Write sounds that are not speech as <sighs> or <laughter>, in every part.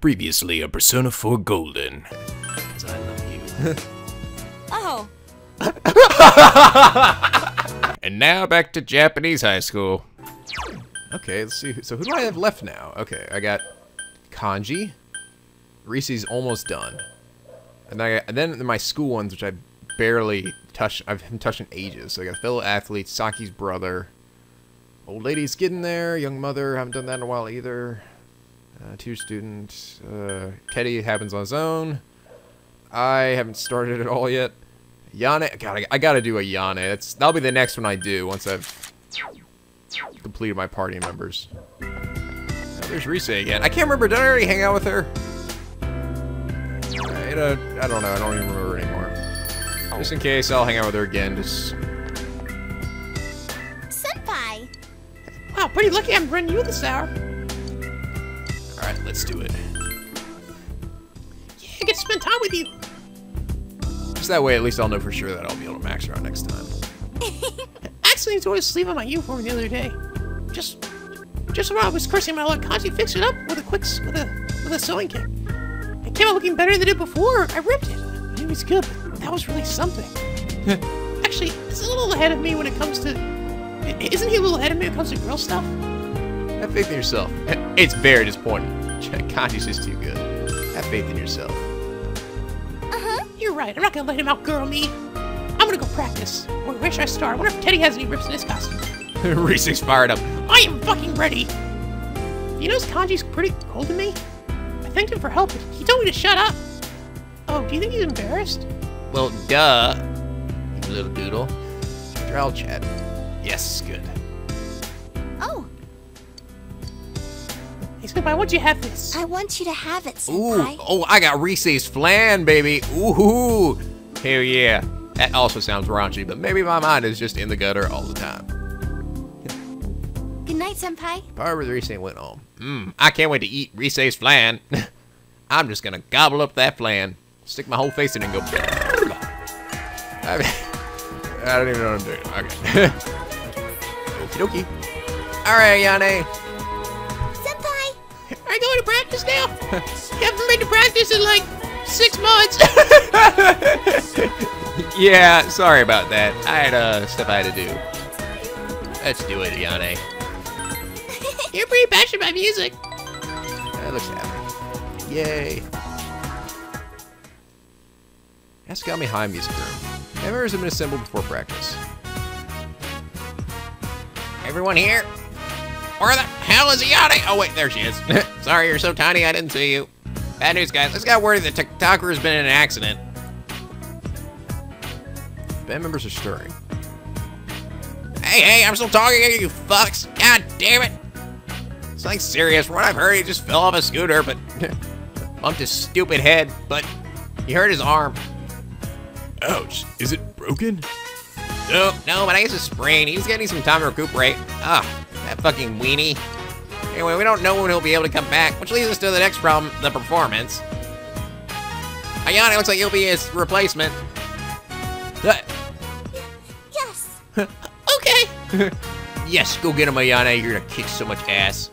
Previously a Persona 4 Golden. Because <laughs> I love you. Oh, <laughs> and now back to Japanese high school. Okay, let's see. So who do I have left now? Okay, I got Kanji. Rise's almost done. And, I, and then my school ones, which I barely touched. I haven't touched in ages. So I got a fellow athlete, Saki's brother. Old lady's getting there. Young mother, haven't done that in a while either. Uh, two students. Uh, Teddie happens on his own. I haven't started at all yet. Yane, God, I, I gotta do a Yane. That's that'll be the next one I do once I've completed my party members. Oh, there's Rise again. I can't remember. Did I already hang out with her? I, uh, I don't know. I don't even remember anymore. Just in case, I'll hang out with her again. Just senpai. Wow, pretty lucky I'm running you this hour. All right. Let's do it. Yeah, I get to spend time with you. Just that way, at least I'll know for sure that I'll be able to max her out next time. <laughs> I accidentally tore the sleeve on my uniform the other day. Just, just when I was cursing my luck, Kanji fixed it up with a quick, with a, with a sewing kit. It came out looking better than it did before. I ripped it. I it was good, but that was really something. Actually, he's a little ahead of me when it comes to. Isn't he a little ahead of me when it comes to girl stuff? Have faith in yourself. It's very disappointing. <laughs> Kanji's just too good. Have faith in yourself. Uh-huh. You're right. I'm not gonna let him outgirl me. I'm gonna go practice. Where, where should I start? I wonder if Teddie has any rips in his costume. <laughs> Rise's fired up. I am fucking ready. You know, Kanji's pretty cold to me. I thanked him for help, but he told me to shut up. Oh, do you think he's embarrassed? Well, duh. You little doodle. Drow chat. Yes, good. He said, "Why would you have this?" I want you to have it, Ooh, senpai. oh, I got Rise's flan, baby. Ooh, hell yeah. That also sounds raunchy, but maybe my mind is just in the gutter all the time. Good night, senpai. Power with Reese went home. Mmm, I can't wait to eat Rise's flan. <laughs> I'm just gonna gobble up that flan, stick my whole face in it and go. I, mean, <laughs> I don't even know what I'm doing. Okay. <laughs> Okie dokie. Alright, Yane. I going to practice now. you <laughs> haven't been to practice in like six months. <laughs> Yeah, sorry about that. I had uh, stuff I had to do. Let's do it, Yane. <laughs> You're pretty passionate about music. That looks happy. Yay. Yasogami High Music Room. Members have been assembled before practice. Everyone here? Where the hell is Yane? Oh, wait, there she is. <laughs> Sorry, you're so tiny, I didn't see you. Bad news, guys. Let's got word that TikToker has been in an accident. Band members are stirring. Hey, hey, I'm still talking to you fucks. God damn it. It's like serious. From what I've heard, he just fell off a scooter, but <laughs> bumped his stupid head, but he hurt his arm. Ouch. Is it broken? No, no, but I guess it's sprained. He's getting some time to recuperate. Ah, that fucking weenie. Anyway, we don't know when he'll be able to come back, which leads us to the next problem, the performance. Ayane looks like he'll be his replacement. Uh, Yes! <laughs> Okay. <laughs> yes, go get him, Ayane. You're gonna kick so much ass.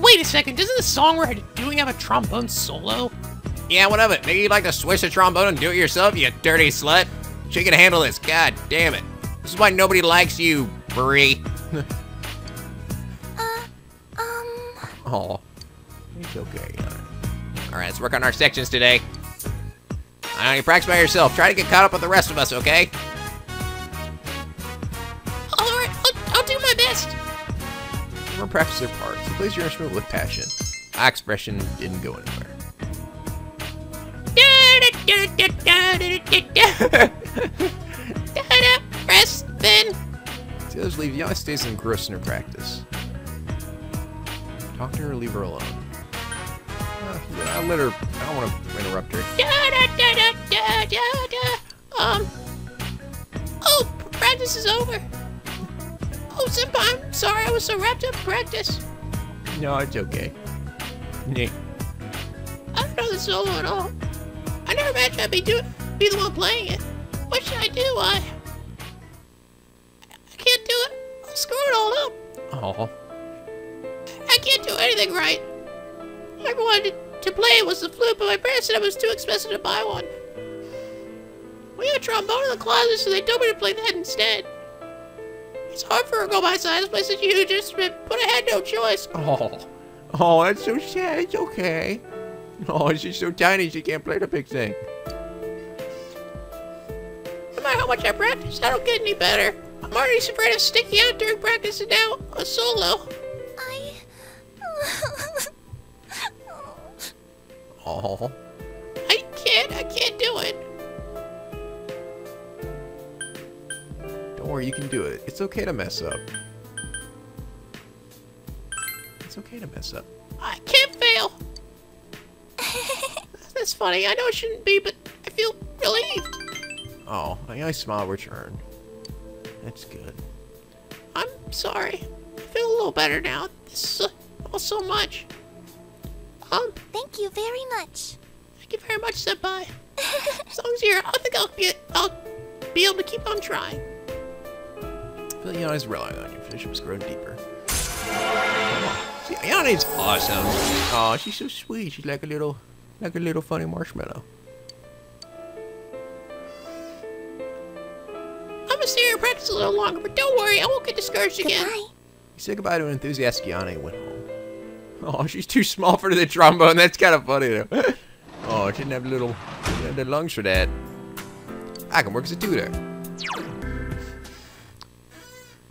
Wait a second. Doesn't the song we're doing have a trombone solo? Yeah, what of it? Maybe you'd like to switch the trombone and do it yourself, you dirty slut? She can handle this. God damn it. This is why nobody likes you, Brie. Uh, um... Oh, it's okay. All right, let's work on our sections today. I know you practice by yourself. Try to get caught up with the rest of us, okay? All right. I'll, I'll do my best. Everyone practice their parts. So plays your instrument with passion. My expression didn't go anywhere. <laughs> Rest then. See those leave. Yana stays engrossed in her practice. Talk to her or leave her alone. Uh, yeah, I'll let her. I don't want to interrupt her. Da, da, da, Um. Oh, practice is over. Oh, senpai, I'm sorry. I was so wrapped up in practice. No, it's okay. Nee. I don't know the solo at all. I never imagined I'd be do be the one playing it. What should I do? I I I'll screw it all up. Oh. I can't do anything right. I wanted to play it was the flute, but my parents said it was too expensive to buy one. We got a trombone in the closet, so they told me to play that instead. It's hard for a girl my size to play such a huge instrument, but I had no choice. Oh, oh, that's so sad. It's okay. Oh, she's so tiny she can't play the big thing. No matter how much I practice, I don't get any better. I'm already afraid of sticking out during practice and now a solo. I. Oh, I can't, I can't do it. don't worry, you can do it. It's okay to mess up. It's okay to mess up. I can't fail. <laughs> That's funny. I know it shouldn't be, but I feel relieved. Oh, a nice smile return. That's good. I'm sorry. I feel a little better now. This is uh, all so much. Um, Thank you very much. thank you very much, Senpai. <laughs> As long as you're, I think I'll be, I'll be able to keep on trying. I feel Yana's relying on you. Friendship is grown deeper. See, Yana's awesome. Oh, she's so sweet. She's like a little, like a little funny marshmallow. A little longer, but don't worry, I won't get discouraged again. Goodbye. He said goodbye to an enthusiastic Yana and went home. Oh, she's too small for the trombone. That's kind of funny, though. oh, she didn't have little, she didn't have the lungs for that. I can work as a tutor.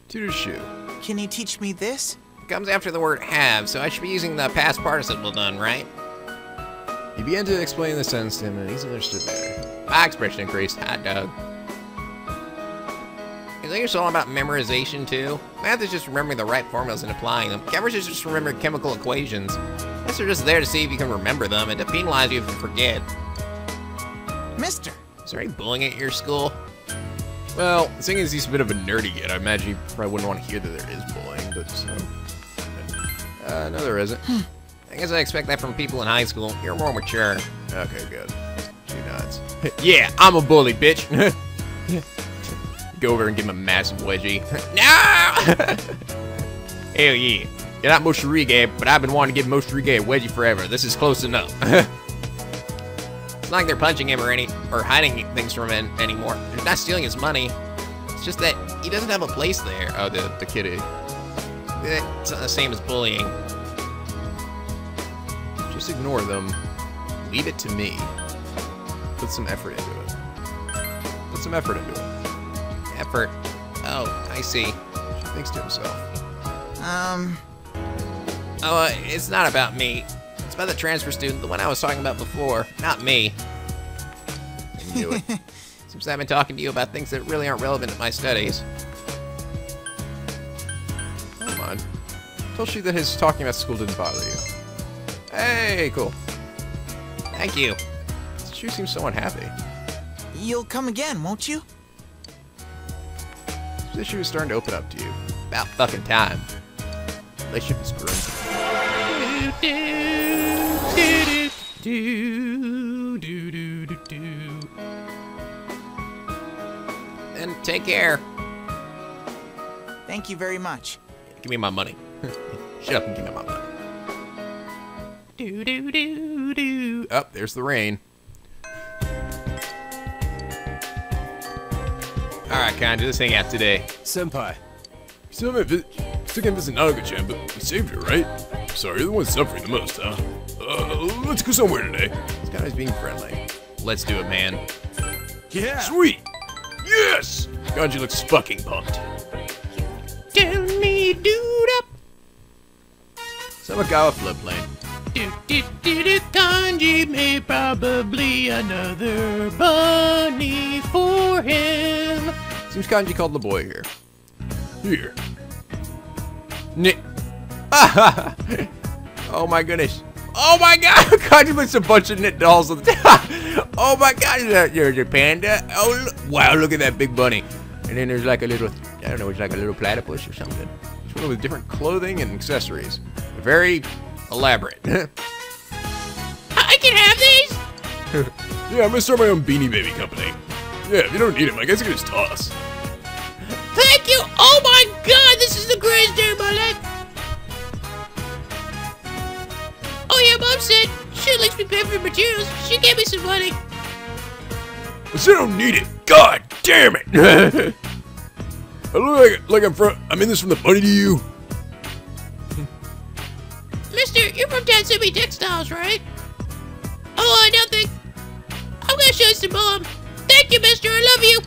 Tutor Shu. Can you teach me this? It Comes after the word have, so I should be using the past participle done, right? He began to explain the sentence to him, and he's understood better. My expression increased. Hot dog. Is that your all about memorization too? Math is just remembering the right formulas and applying them. Chemistry is just remembering chemical equations. Guess they're just there to see if you can remember them and to penalize you if you forget. Mister, Is there any bullying at your school? Well, seeing as he's a bit of a nerdy kid, I imagine you probably wouldn't want to hear that there is bullying, but so. Uh, no, there isn't. I guess I expect that from people in high school. You're more mature. Okay, good. She nods. <laughs> yeah, I'm a bully, bitch. <laughs> Go over and give him a massive wedgie. <laughs> No! <laughs> Hell yeah. You're not Morishige, but I've been wanting to give Morishige a wedgie forever. This is close enough. <laughs> It's not like they're punching him or any or hiding things from him anymore. They're not stealing his money. It's just that he doesn't have a place there. oh, the, the kitty. It's not the same as bullying. Just ignore them. Leave it to me. Put some effort into it. Put some effort into it. Effort. Oh, I see. She thinks to himself. um, Oh, uh, it's not about me. It's about the transfer student, the one I was talking about before. Not me. I knew it. <laughs> Seems I've been talking to you about things that really aren't relevant to my studies. Come on. Told you that his talking about school didn't bother you. Hey, cool. Thank you. She seems so unhappy. you'll come again, won't you? This issue is starting to open up to you. About fucking time. Relationship is growing. And take care. Thank you very much. Give me my money. <laughs> Shut up and give me my money. Do do do do. Up, oh, there's the rain. Alright, Kanji, let's hang out today. Senpai. Still haven't vi- still can't visit Naga-chan, but we saved her, right? Sorry, you're the one suffering the most, huh? Uh, let's go somewhere today. This guy is being friendly. Let's do it, man. Yeah. Sweet. Yes. Kanji looks fucking pumped. Tell me, dude up. Samegawa floodplain. Do do do do. Kanji made probably another bunny for him. Seems Kanji called the boy here. Here. Nick. <laughs> oh my goodness. Oh my god! Kanji puts a bunch of knit dolls on the top. <laughs> oh my god, is that there's a panda? Oh, look. wow, look at that big bunny. And then there's like a little, I don't know, it's like a little platypus or something. It's one with different clothing and accessories. Very elaborate. <laughs> I can have these. Yeah, I'm gonna start my own Beanie Baby company. Yeah, if you don't need him, I guess you can just toss. Thank you. Oh my God, this is the greatest day of my life. Oh yeah, mom said she likes me paying for materials. She gave me some money. I said I don't need it. God damn it! <laughs> I look like, like I'm from. I'm in this from the money to you. Mister, you're from Tatsumi Textiles, right? Oh, nothing. I'm gonna show some mom. Thank you, mister. I love you.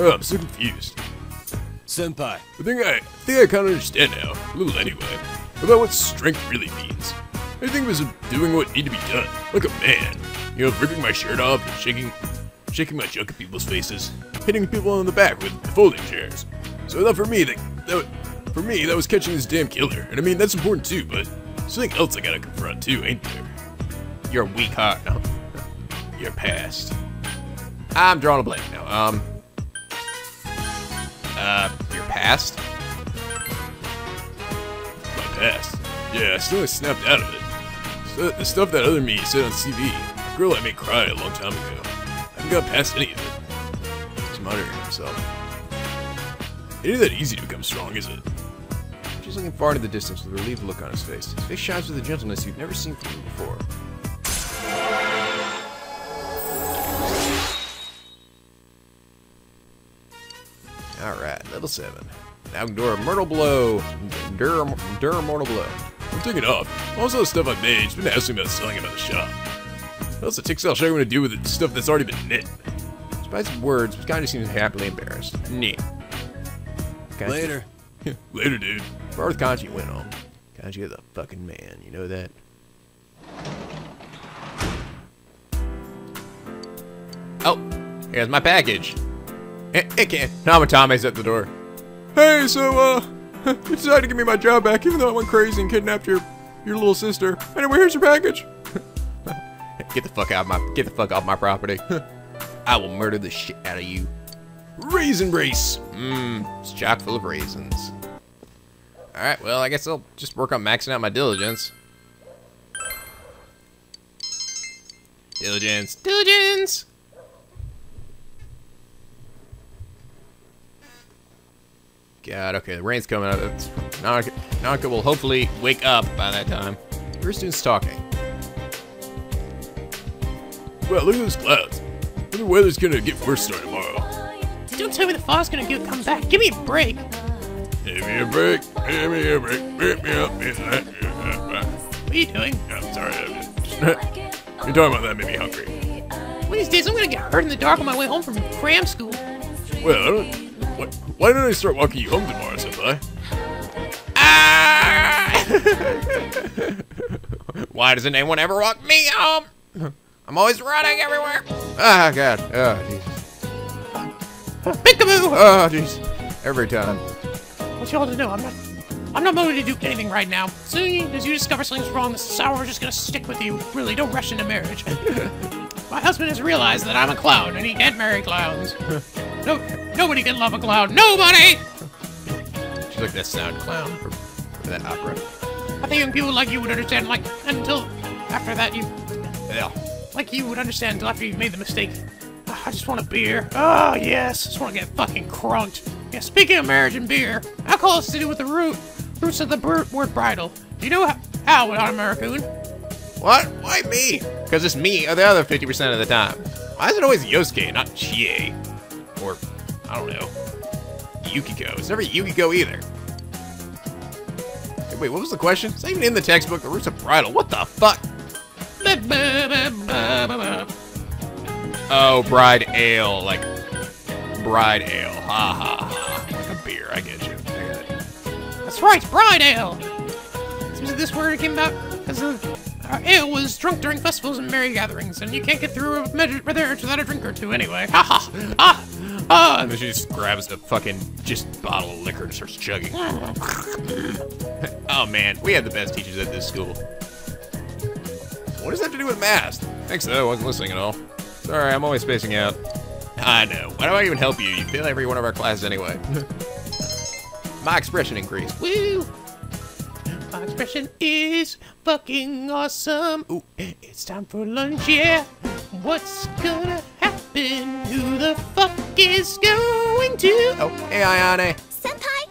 oh, I'm so confused. Senpai, I think I, I think I kind of understand now, a little anyway, about what strength really means. I think it was doing what needed to be done, like a man. You know, ripping my shirt off and shaking, shaking my junk at people's faces, hitting people on the back with folding chairs. So I thought for me that, that for me that was catching this damn killer, and I mean that's important too, but something else I gotta confront too, ain't there? Your weak heart. No. Your past. I'm drawing a blank now. Um. Uh, your past? My past. Yeah, I still snapped out of it. So, the stuff that other me said on CV, the girl that made cry a long time ago. I haven't got past any of it. He's monitoring himself. It ain't that easy to become strong, is it? She's looking far into the distance with a relieved look on his face. His face shines with a gentleness you've never seen from him before. Alright, level 7. Now endure a mortal blow. Endure a mortal blow. I'm taking off. Most of the stuff I made, has been asking about selling it at the shop. What else the textile shop going to do with the stuff that's already been knit? Despite his words, Kanji seems happily embarrassed. Neat. Kanji- later. <laughs> Later, dude. Far with Kanji went on. Kanji is a fucking man, you know that? Oh, here's my package. It, it can't. Namatame's at the door. Hey, so, uh, <laughs> you decided to give me my job back even though I went crazy and kidnapped your, your little sister. Anyway, here's your package. <laughs> get the fuck out of my, get the fuck off my property. <laughs> I will murder the shit out of you. Raisin brace. Mmm, it's chock full of raisins. Alright, well, I guess I'll just work on maxing out my diligence. Diligence. Diligence! God, okay, the rain's coming up. Nanako, Nanako will hopefully wake up by that time. We're students talking. Well, look at those clouds. The weather's gonna get worse starting tomorrow. Don't tell me the fog's gonna get, come back. Give me a break. Give me a break. Give me a break. Pick me up. What are you doing? I'm sorry. I'm just, <laughs> you're talking about that made me hungry. One of these days, I'm gonna get hurt in the dark on my way home from cram school. Well, I don't. Why don't I start walking you home tomorrow, senpai? Ah! <laughs> Why doesn't anyone ever walk me home? I'm always running everywhere. Ah, God. Oh, Jesus. Peekaboo! Oh, jeez. Every time. What you all to know? I'm not. I'm not motivated to do anything right now. Soon as you discover something's wrong, this sour is just gonna stick with you. Really, don't rush into marriage. <laughs> My husband has realized that I'm a clown, and he can't marry clowns. <laughs> no, nobody can love a clown. Nobody. She's like that sound clown from, from that opera. I think young people like you would understand. Like until after that, you Yeah. like you would understand until after you've made the mistake. Ah, I just want a beer. Oh yes, I just want to get fucking crunked. Yeah. Speaking of marriage and beer, alcohol has to do with the root roots of the word bridal. Do you know how, how without a American? What? Why me? Because it's me or the other 50% of the time. Why is it always Yosuke, not Chie? Or, I don't know, Yukiko. It's never Yukiko either. Hey, wait, what was the question? It's not even in the textbook. The roots of bridal. What the fuck? Oh, bride ale. Like, bride ale. Ha ha ha. Like a beer. I get you. I it. That's right, bride ale. Seems like this word came about because uh, ale was drunk during festivals and merry gatherings, and you can't get through a measure marriage without a drink or two anyway. Ha ha ah ah. And then she just grabs a fucking just bottle of liquor and starts chugging. oh man, we had the best teachers at this school. What does that have to do with math? Thanks though, I wasn't listening at all. Sorry, I'm always spacing out. I know. Why do I even help you? You fail every one of our classes anyway. <laughs> My expression increased. Woo! My expression is fucking awesome. Ooh, it's time for lunch, yeah. What's gonna happen? Who the fuck is going to? Oh, hey Ayane. Senpai?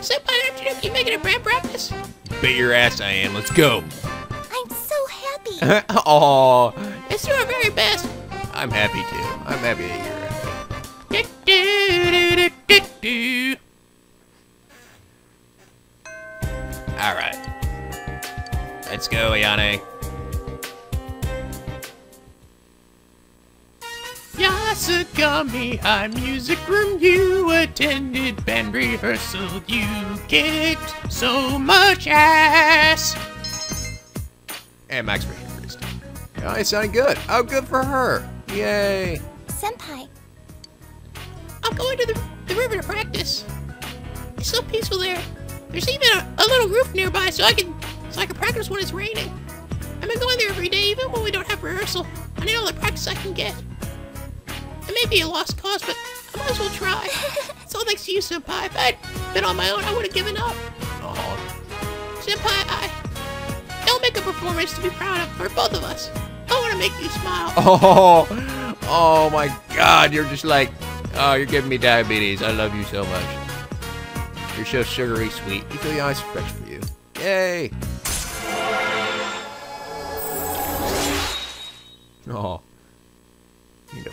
Senpai, aren't you keep making a brand practice? Bet your ass I am. Let's go. I'm so happy. oh, Let's do our very best. I'm happy too. I'm happy that you're happy. Do-do-do-do-do. All right. Let's go, Ayane. Yasogami, High Music Room, you attended band rehearsal. You kicked so much ass. And Max Rating increased. Oh, it sounded good. Oh, good for her. Yay. Senpai, I'm going to the, the river to practice. It's so peaceful there. There's even a, a little roof nearby, so I can so I can practice when it's raining. I've been going there every day, even when we don't have rehearsal. I need all the practice I can get. It may be a lost cause, but I might as well try. <laughs> it's all thanks to you, Senpai. If I'd been on my own, I would have given up. Oh, Senpai, I don't make a performance to be proud of for both of us. I want to make you smile. <laughs> oh, oh my God! You're just like, oh, you're giving me diabetes. I love you so much. You're so sugary sweet. You feel the ice fresh for you. Yay! Oh,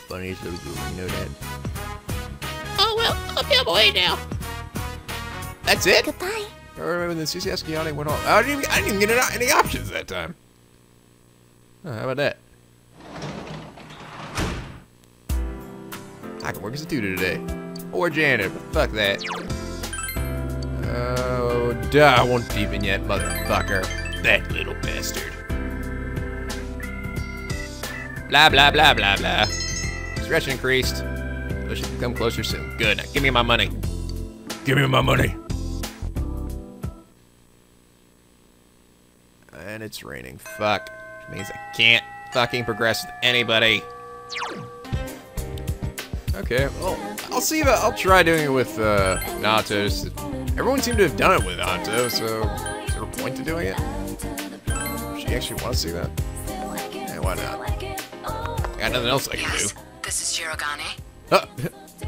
you're the funniest little girl. You know that. Oh well, I'll be on my way now. That's it. goodbye. I remember the CCS Kiane went off. I didn't even, I didn't even get any options that time. Oh, how about that? I can work as a tutor today. Or janitor, but fuck that. Oh, duh, I won't deepen yet, motherfucker. That little bastard. Blah, blah, blah, blah, blah. Stretch increased. We should come closer soon. Good. Now give me my money. Give me my money. And it's raining. Fuck. Which means I can't fucking progress with anybody. Okay, well, I'll see if I, I'll try doing it with uh, Naoto. Everyone seemed to have done it with Naoto, so is there a point to doing it? She actually wants to see that? Yeah, why not? I got nothing else I can do. This is Shirogane. Oh,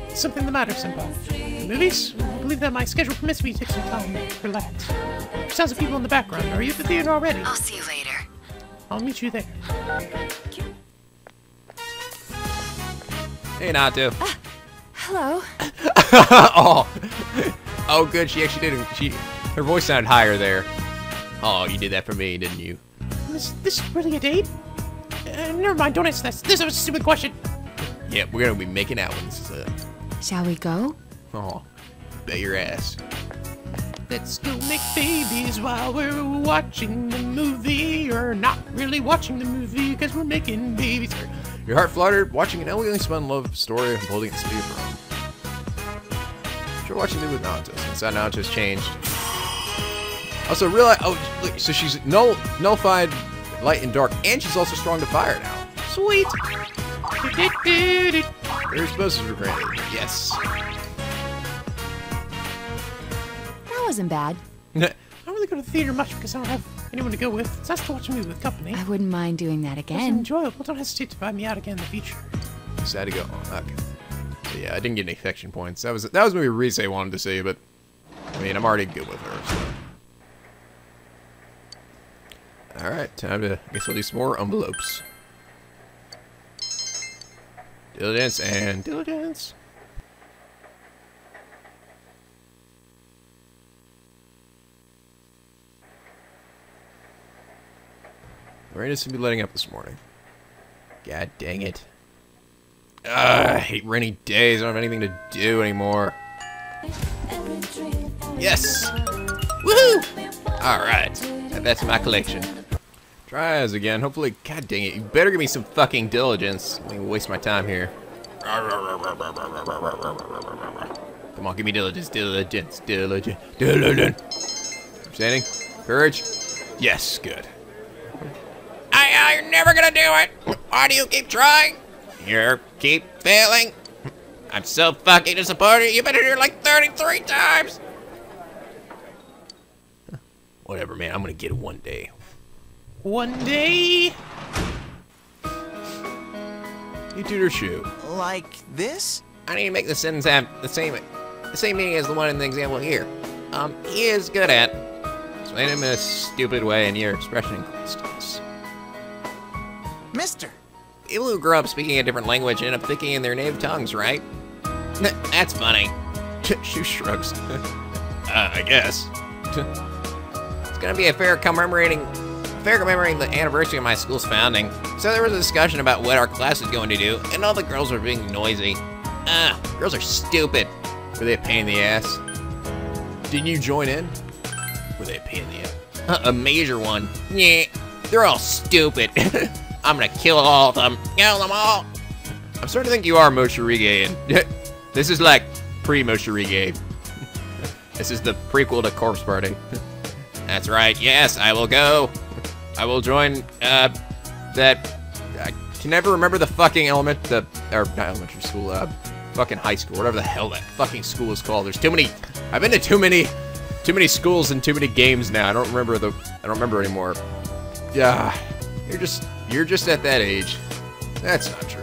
<laughs> Something the matter, Senpai? The movies? I believe that my schedule permits me to take some time to relax. Sounds of people in the background. Are you at the theater already? I'll see you later. I'll meet you there. hey, Naoto. Hello. <laughs> oh, oh, good. She actually did. She, her voice sounded higher there. Oh, you did that for me, didn't you? This, this is really a date? Uh, never mind, don't answer this. This is a stupid question. Yeah, we're gonna be making out when this is up. Shall we go? Oh, bet your ass. Let's go make babies while we're watching the movie. Or not really watching the movie because we're making babies. Your heart fluttered watching an elegantly spun love story unfolding at the speed of Rome. Sure, watching it with Naruto since that Naruto's changed. Also, realize oh, look, so she's null nullified light and dark, and she's also strong to fire now. sweet. Do-do-do-do. Were granted. Yes. That wasn't bad. I don't really go to the theater much because I don't have anyone to go with. It's nice to watch a movie with company. I wouldn't mind doing that It's again. enjoyable. Don't hesitate to buy me out again in the future. Sad to go. Oh, okay. So yeah, I didn't get any affection points. That was that was maybe Rise wanted to see, but I mean, I'm already good with her. So. All right, time to. I guess we'll do some more envelopes. Diligence and diligence. The rain is going to be letting up this morning. God dang it. Ah, I hate rainy days. I don't have anything to do anymore. Yes! Woohoo! Alright. that's that my collection. Try as again. Hopefully, god dang it. You better give me some fucking diligence. Let me waste my time here. Come on, give me diligence, diligence, diligence, diligence. Understanding? Courage? Yes, good. I, you're never gonna do it! Why do you keep trying? You keep failing? I'm so fucking disappointed. You've been here like 33 times! Whatever, man. I'm gonna get it one day. One day. You tutor Shu. Like this? I need to make the sentence have the same the same meaning as the one in the example here. um, he is good at explaining him in a stupid way and your expression increases. Mister, People who grow up speaking a different language end up thinking in their native tongues, right? That's funny. <laughs> Shu shrugs. <laughs> Uh, I guess. <laughs> It's gonna be a fair commemorating, fair commemorating the anniversary of my school's founding. So there was a discussion about what our class was going to do, and all the girls were being noisy. Ah, girls are stupid. Were they a pain in the ass? Didn't you join in? Were they a pain in the ass? A major one. Yeah, they're all stupid. <laughs> I'm gonna kill all of them. Kill them all. I'm starting to think you are Morishige, and <laughs> this is like pre-Morishige. <laughs> this is the prequel to Corpse Party. That's right. Yes, I will go. I will join, uh, that, I can never remember the fucking element, the, or not elementary school, uh, fucking high school, whatever the hell that fucking school is called. There's too many, I've been to too many, too many schools and too many games now. I don't remember the, I don't remember anymore. Yeah, you're just, you're just at that age. That's not true.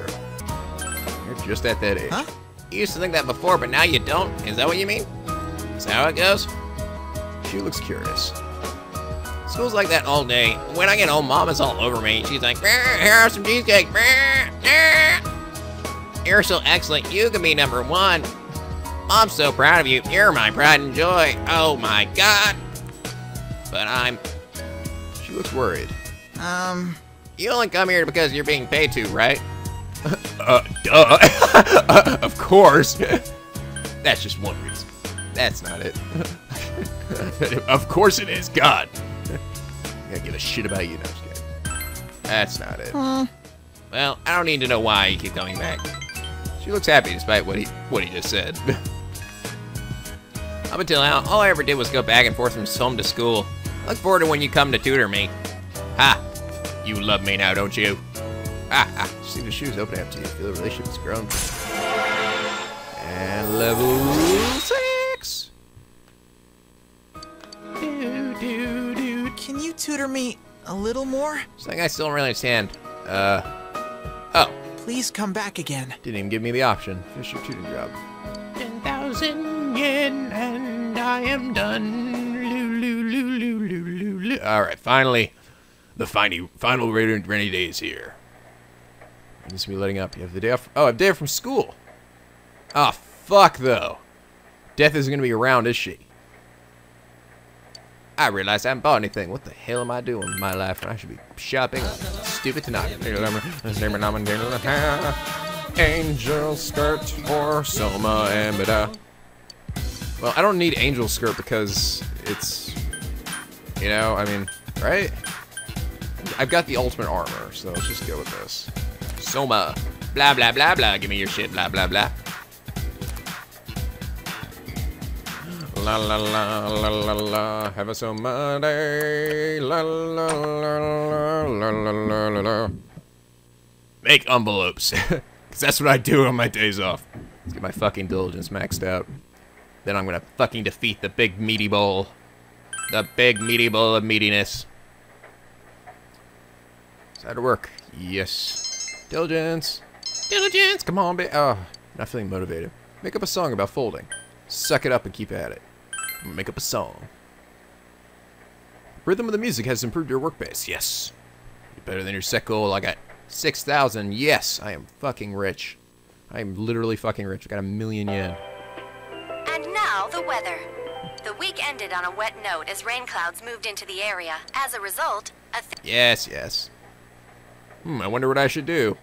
You're just at that age. Huh? You used to think that before, but now you don't. Is that what you mean? Is that how it goes? She looks curious. School's like that all day. When I get home, mom is all over me. She's like, here are some cheesecake. Brr, brr. You're so excellent. You can be number one. I'm so proud of you. You're my pride and joy. Oh my god. But I'm. She looks worried. um, You only come here because you're being paid to, right? <laughs> Uh, duh. <laughs> of course. <laughs> That's just one reason. That's not it. of course it is. God. I give a shit about you. No, I'm just kidding. That's not it. Well, I don't need to know why you keep coming back. She looks happy despite what he what he just said. <laughs> Up until now, all I ever did was go back and forth from home to school. Look forward to when you come to tutor me. Ha! You love me now, don't you? Ha ha! See the Shu's open up to you. Feel the relationship has grown. And level six. Can you tutor me a little more? Something I still don't really understand. Uh. Oh. Please come back again. Didn't even give me the option. Finish your tutoring job. 10,000 yen and I am done. Loo, loo, loo. All right, finally, the final final rainy, day is here. This will be letting up. You have the day off. Oh, I have day off from school. Ah, fuck though. Death isn't gonna be around, is she? I realized I haven't bought anything. What the hell am I doing with my life? I should be shopping. Stupid tonight. Angel skirt or Soma Ambida. Well, I don't need angel skirt because it's, you know, I mean, right? I've got the ultimate armor, so let's just go with this. Soma. Blah, blah, blah, blah. Give me your shit. Blah, blah, blah. La la la la la la. Have a so Monday. La la la la la la la la. la. Make envelopes. <laughs> Because that's what I do on my days off. Let's get my fucking diligence maxed out. Then I'm gonna fucking defeat the big meaty bowl. The big meaty bowl of meatiness. Is that to work? Yes. Diligence. Diligence! Come on, baby. Oh, ah, not feeling motivated. Make up a song about folding. Suck it up and keep at it. Make up a song. Rhythm of the music has improved your work base. Yes. You're better than your set goal. I got 6,000. Yes, I am fucking rich. I am literally fucking rich. I got a million yen. And now the weather. The week ended on a wet note as rain clouds moved into the area. As a result, a th- Yes, yes. Hmm, I wonder what I should do.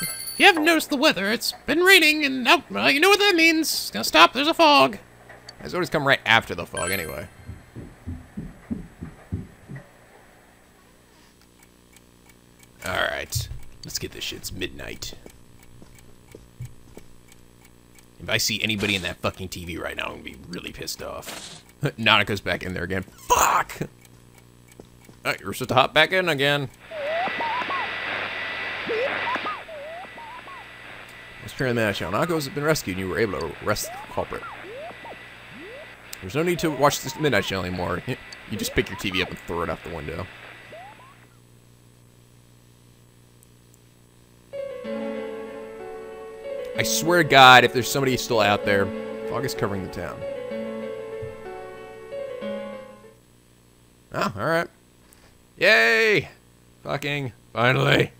If you haven't noticed the weather, it's been raining and now well, you know what that means. It's gonna stop, there's a fog. It's always come right after the fog anyway. Alright. Let's get this shit. It's midnight. If I see anybody in that fucking TV right now, I'm gonna be really pissed off. <laughs> Nanako's back in there again. Fuck! Alright, you're supposed to hop back in again. Let's turn the match on. Nako's been rescued and you were able to arrest the culprit. There's no need to watch this Midnight Channel anymore. You just pick your TV up and throw it out the window. I swear to God, if there's somebody still out there, fog is covering the town. Oh, all right. Yay! Fucking finally.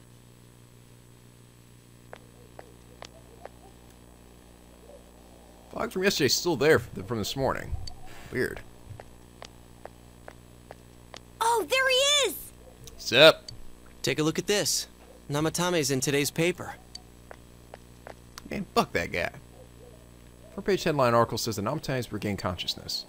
Fog from yesterday's still there from this morning. Weird. Oh, there he is! Sup? Take a look at this. Namatame's in today's paper. Man, fuck that guy. Front page headline article says the Namatame's regained consciousness.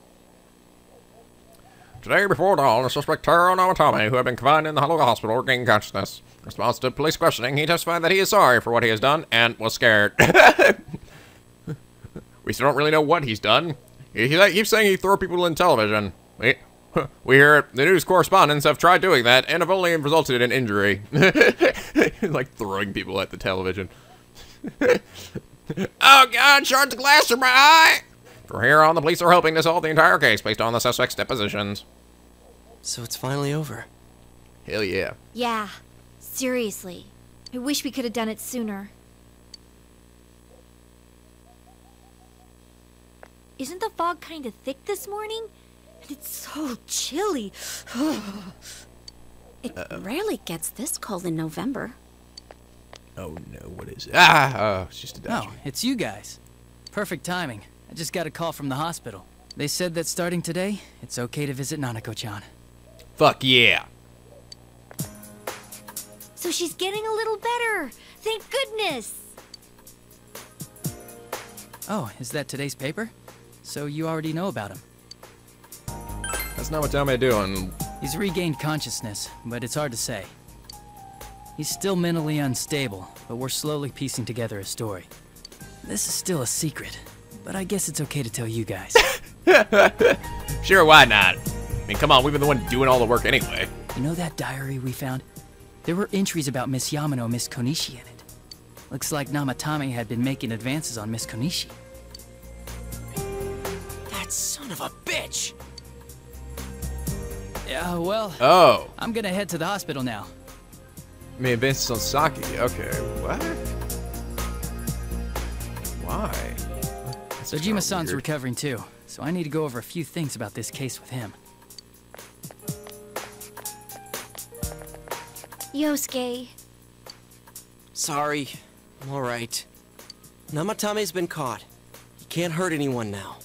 Today before dawn, the suspect Taro Namatame, who had been confined in the Honolulu hospital, regained consciousness. In response to police questioning, he testified that he is sorry for what he has done and was scared. <laughs> we still don't really know what he's done. He, he keeps saying he threw people in television. We, <laughs> we hear the news correspondents have tried doing that and have only resulted in injury. <laughs> like throwing people at the television. <laughs> oh god, shards of glass in my eye! From here on, the police are hoping to solve the entire case based on the suspect's depositions. So it's finally over. Hell yeah. Yeah, seriously. I wish we could have done it sooner. Isn't the fog kind of thick this morning? And it's so chilly. <sighs> It rarely gets this cold in November. Oh no, what is it? Ah, oh, it's just a dodge. Oh, it's you guys. Perfect timing. I just got a call from the hospital. They said that starting today, it's okay to visit Nanako-chan. Fuck yeah. So she's getting a little better. Thank goodness. Oh, is that today's paper? So you already know about him. That's not what Tommy doing. He's regained consciousness, but it's hard to say. He's still mentally unstable, but we're slowly piecing together a story. This is still a secret, but I guess it's okay to tell you guys. <laughs> Sure, why not? I mean, come on, we've been the one doing all the work anyway. you know that diary we found? There were entries about Miss Yamano Miss Konishi in it. Looks like Namatame had been making advances on Miss Konishi. That son of a bitch! Yeah, well, Oh, I'm gonna head to the hospital now. I mean, advances on Saki. Okay, what? Why? That's kinda Dojima-san's recovering too, so I need to go over a few things about this case with him. Yosuke, Sorry. I'm alright. Namatame's been caught. He can't hurt anyone now.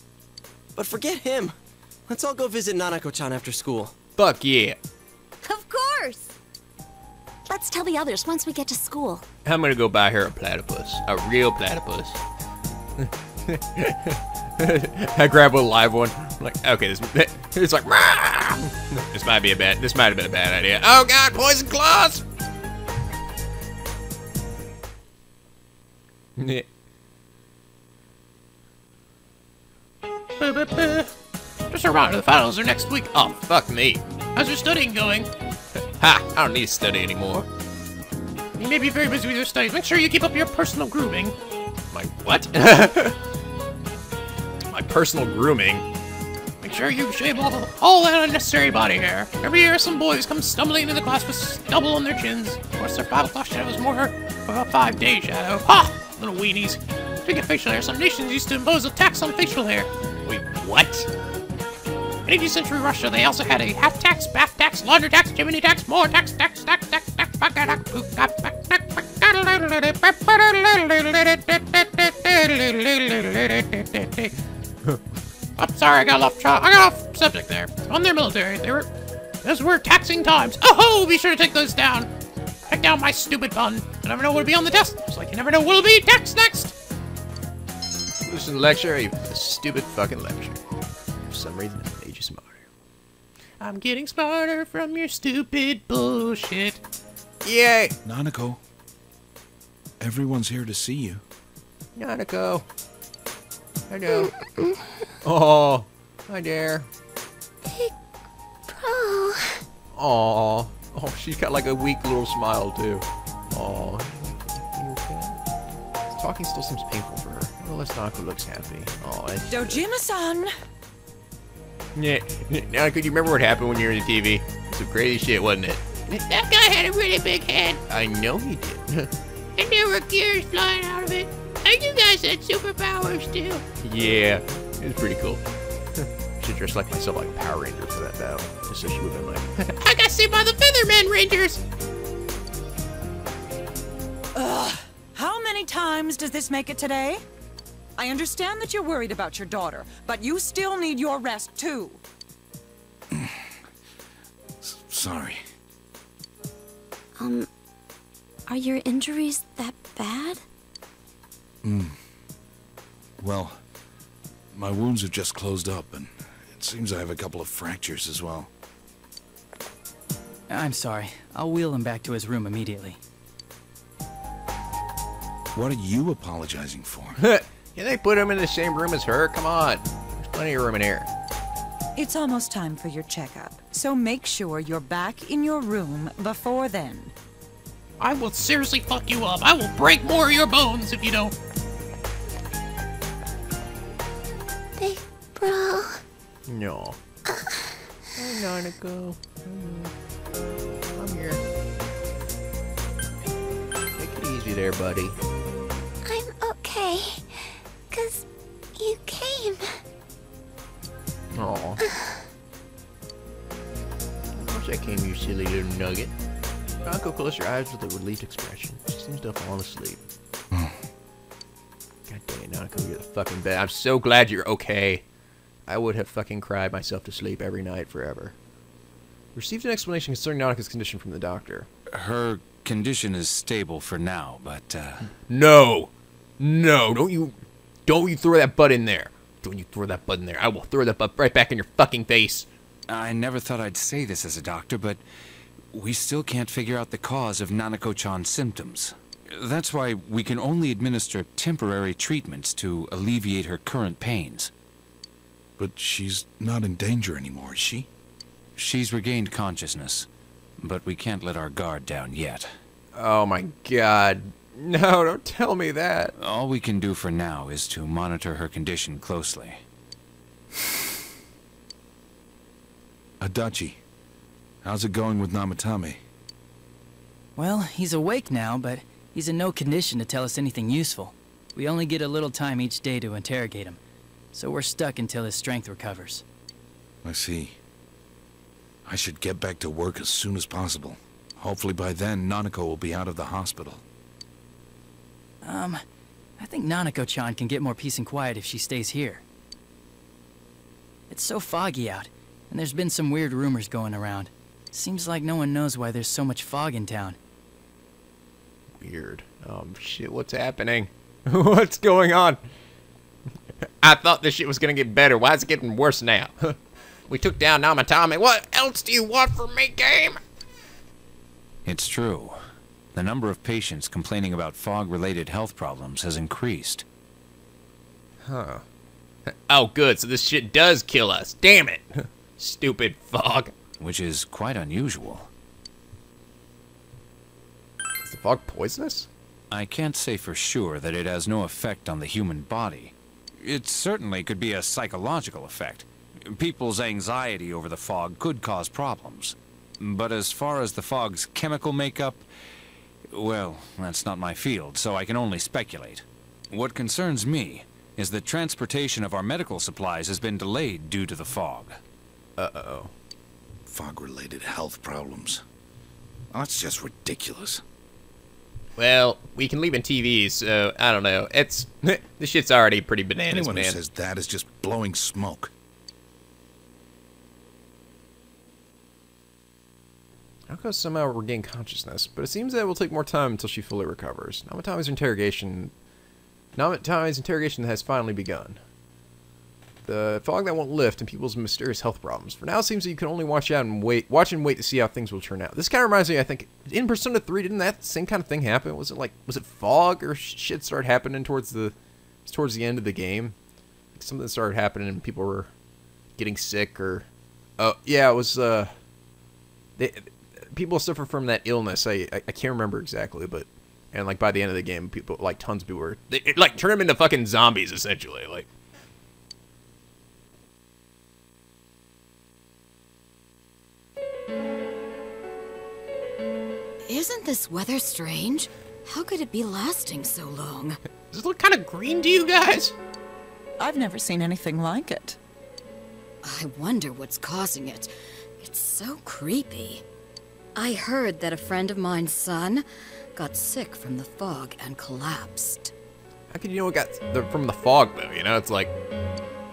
But forget him. Let's all go visit Nanako-chan after school. Fuck yeah. of course. Let's tell the others once we get to school. I'm gonna go buy her a platypus. A real platypus. <laughs> I grab a live one. I'm like, okay, this <laughs> it's like "Rah!" this might be a bad this might have been a bad idea. Oh god, poison claws! <laughs> Just a reminder, the finals are next week. Oh fuck me. How's your studying going? Ha! I don't need to study anymore. You may be very busy with your studies. Make sure you keep up your personal grooming. My what? <laughs> My personal grooming. Make sure you shave all, all that unnecessary body hair. Every year, some boys come stumbling into the class with stubble on their chins. Of course, their five o'clock shadow is more of a five-day shadow. Ha! Little weenies. Speaking of facial hair, some nations used to impose a tax on facial hair. What? In 18th century Russia, they also had a half tax, bath tax, laundry tax, chimney tax, more tax, tax, tax, tax, tax, tax, tax, poop, tax, tax, tax, tax. I'm sorry, I got off. tra- I got off subject there. On their military, they were. Those were taxing times. Oh, be sure to take those down. Take down my stupid pun. You never know what'll be on the test. Just like you never know what'll be tax next. Listen to lecture, a stupid fucking lecture. For some reason, it made you smarter. I'm getting smarter from your stupid bullshit. Yay! Nanako, everyone's here to see you. Nanako. Hello. oh, hi there. Oh, Aw. Oh, she's got like a weak little smile too. Aw. You okay? Talking still seems painful for her. Well, let's Nanako looks happy. Aw. it's- Dojima-san! Yeah. <laughs> Now, could you remember what happened when you were in the TV? It's some crazy shit, wasn't it? That guy had a really big head, I know he did. <laughs> and there were gears flying out of it. And you guys had superpowers too. yeah, it was pretty cool. <laughs> should dress like myself like a Power Ranger for that battle. Just so she would have been like, I got saved by the Featherman Rangers. Ugh. How many times does this make it today? I understand that you're worried about your daughter, but you still need your rest too. Sorry. Um, are your injuries that bad? Hmm. Well, my wounds have just closed up, and it seems I have a couple of fractures as well. I'm sorry. I'll wheel him back to his room immediately. What are you apologizing for? <laughs> Can they put him in the same room as her? Come on. There's plenty of room in here. It's almost time for your checkup, so make sure you're back in your room before then. I will seriously fuck you up. I will break more of your bones if you don't. Big bro. No. Hey, go. Mm-hmm. I'm here. Take it easy there, buddy. I'm okay. Cause you came. Aw. Of course I came, you silly little nugget. Nanako closed her eyes with a relieved expression. She seems to have fallen asleep. God dang it, Nanako, you're the fucking best. I'm so glad you're okay. I would have fucking cried myself to sleep every night forever. Received an explanation concerning Nanako's condition from the doctor. Her condition is stable for now, but, uh... No! No, don't you... Don't you throw that butt in there. Don't you throw that butt in there. I will throw that butt right back in your fucking face. I never thought I'd say this as a doctor, but we still can't figure out the cause of Nanako-chan's symptoms. That's why we can only administer temporary treatments to alleviate her current pains. But she's not in danger anymore, is she? She's regained consciousness, but we can't let our guard down yet. Oh my god. <laughs> No, don't tell me that. All we can do for now is to monitor her condition closely. <sighs> Adachi, how's it going with Namatame? Well, he's awake now, but he's in no condition to tell us anything useful. We only get a little time each day to interrogate him, so we're stuck until his strength recovers. I see. I should get back to work as soon as possible. Hopefully by then, Nanako will be out of the hospital. Um, I think Nanako-chan can get more peace and quiet if she stays here. It's so foggy out, and there's been some weird rumors going around. Seems like no one knows why there's so much fog in town. Weird. Um, shit, what's happening? <laughs> what's going on? I thought this shit was gonna get better. Why is it getting worse now? <laughs> we took down Namatame. What else do you want from me, game? It's true. The number of patients complaining about fog-related health problems has increased. Huh. Oh, good. So this shit does kill us. Damn it. Stupid fog. Which is quite unusual. Is the fog poisonous? I can't say for sure that it has no effect on the human body. It certainly could be a psychological effect. People's anxiety over the fog could cause problems. But as far as the fog's chemical makeup, well, that's not my field, so I can only speculate. What concerns me is that transportation of our medical supplies has been delayed due to the fog. Uh-oh. Fog-related health problems. That's just ridiculous. Well, we can leave in TVs, so I don't know. It's <laughs> this shit's already pretty bananas, Anyone man. who says that is just blowing smoke. Nanako somehow regained consciousness, but it seems that it will take more time until she fully recovers. Namatame's interrogation... Namatame's interrogation has finally begun. The fog that won't lift and people's mysterious health problems. For now, it seems that you can only watch out and wait, watch and wait to see how things will turn out. This kind of reminds me, I think, in Persona 3, didn't that same kind of thing happen? Was it like, was it fog or shit started happening towards the, towards the end of the game? Like something started happening and people were getting sick or, oh yeah, it was, uh, they, people suffer from that illness. I, I I can't remember exactly, but and like by the end of the game, people like tons of people were they, it, like turn them into fucking zombies essentially. Like Isn't this weather strange? How could it be lasting so long? <laughs> Does it look kind of green to you guys? I've never seen anything like it. I wonder what's causing it. It's so creepy. I heard that a friend of mine's son got sick from the fog and collapsed. How could you know it got the, from the fog, though? You know, it's like,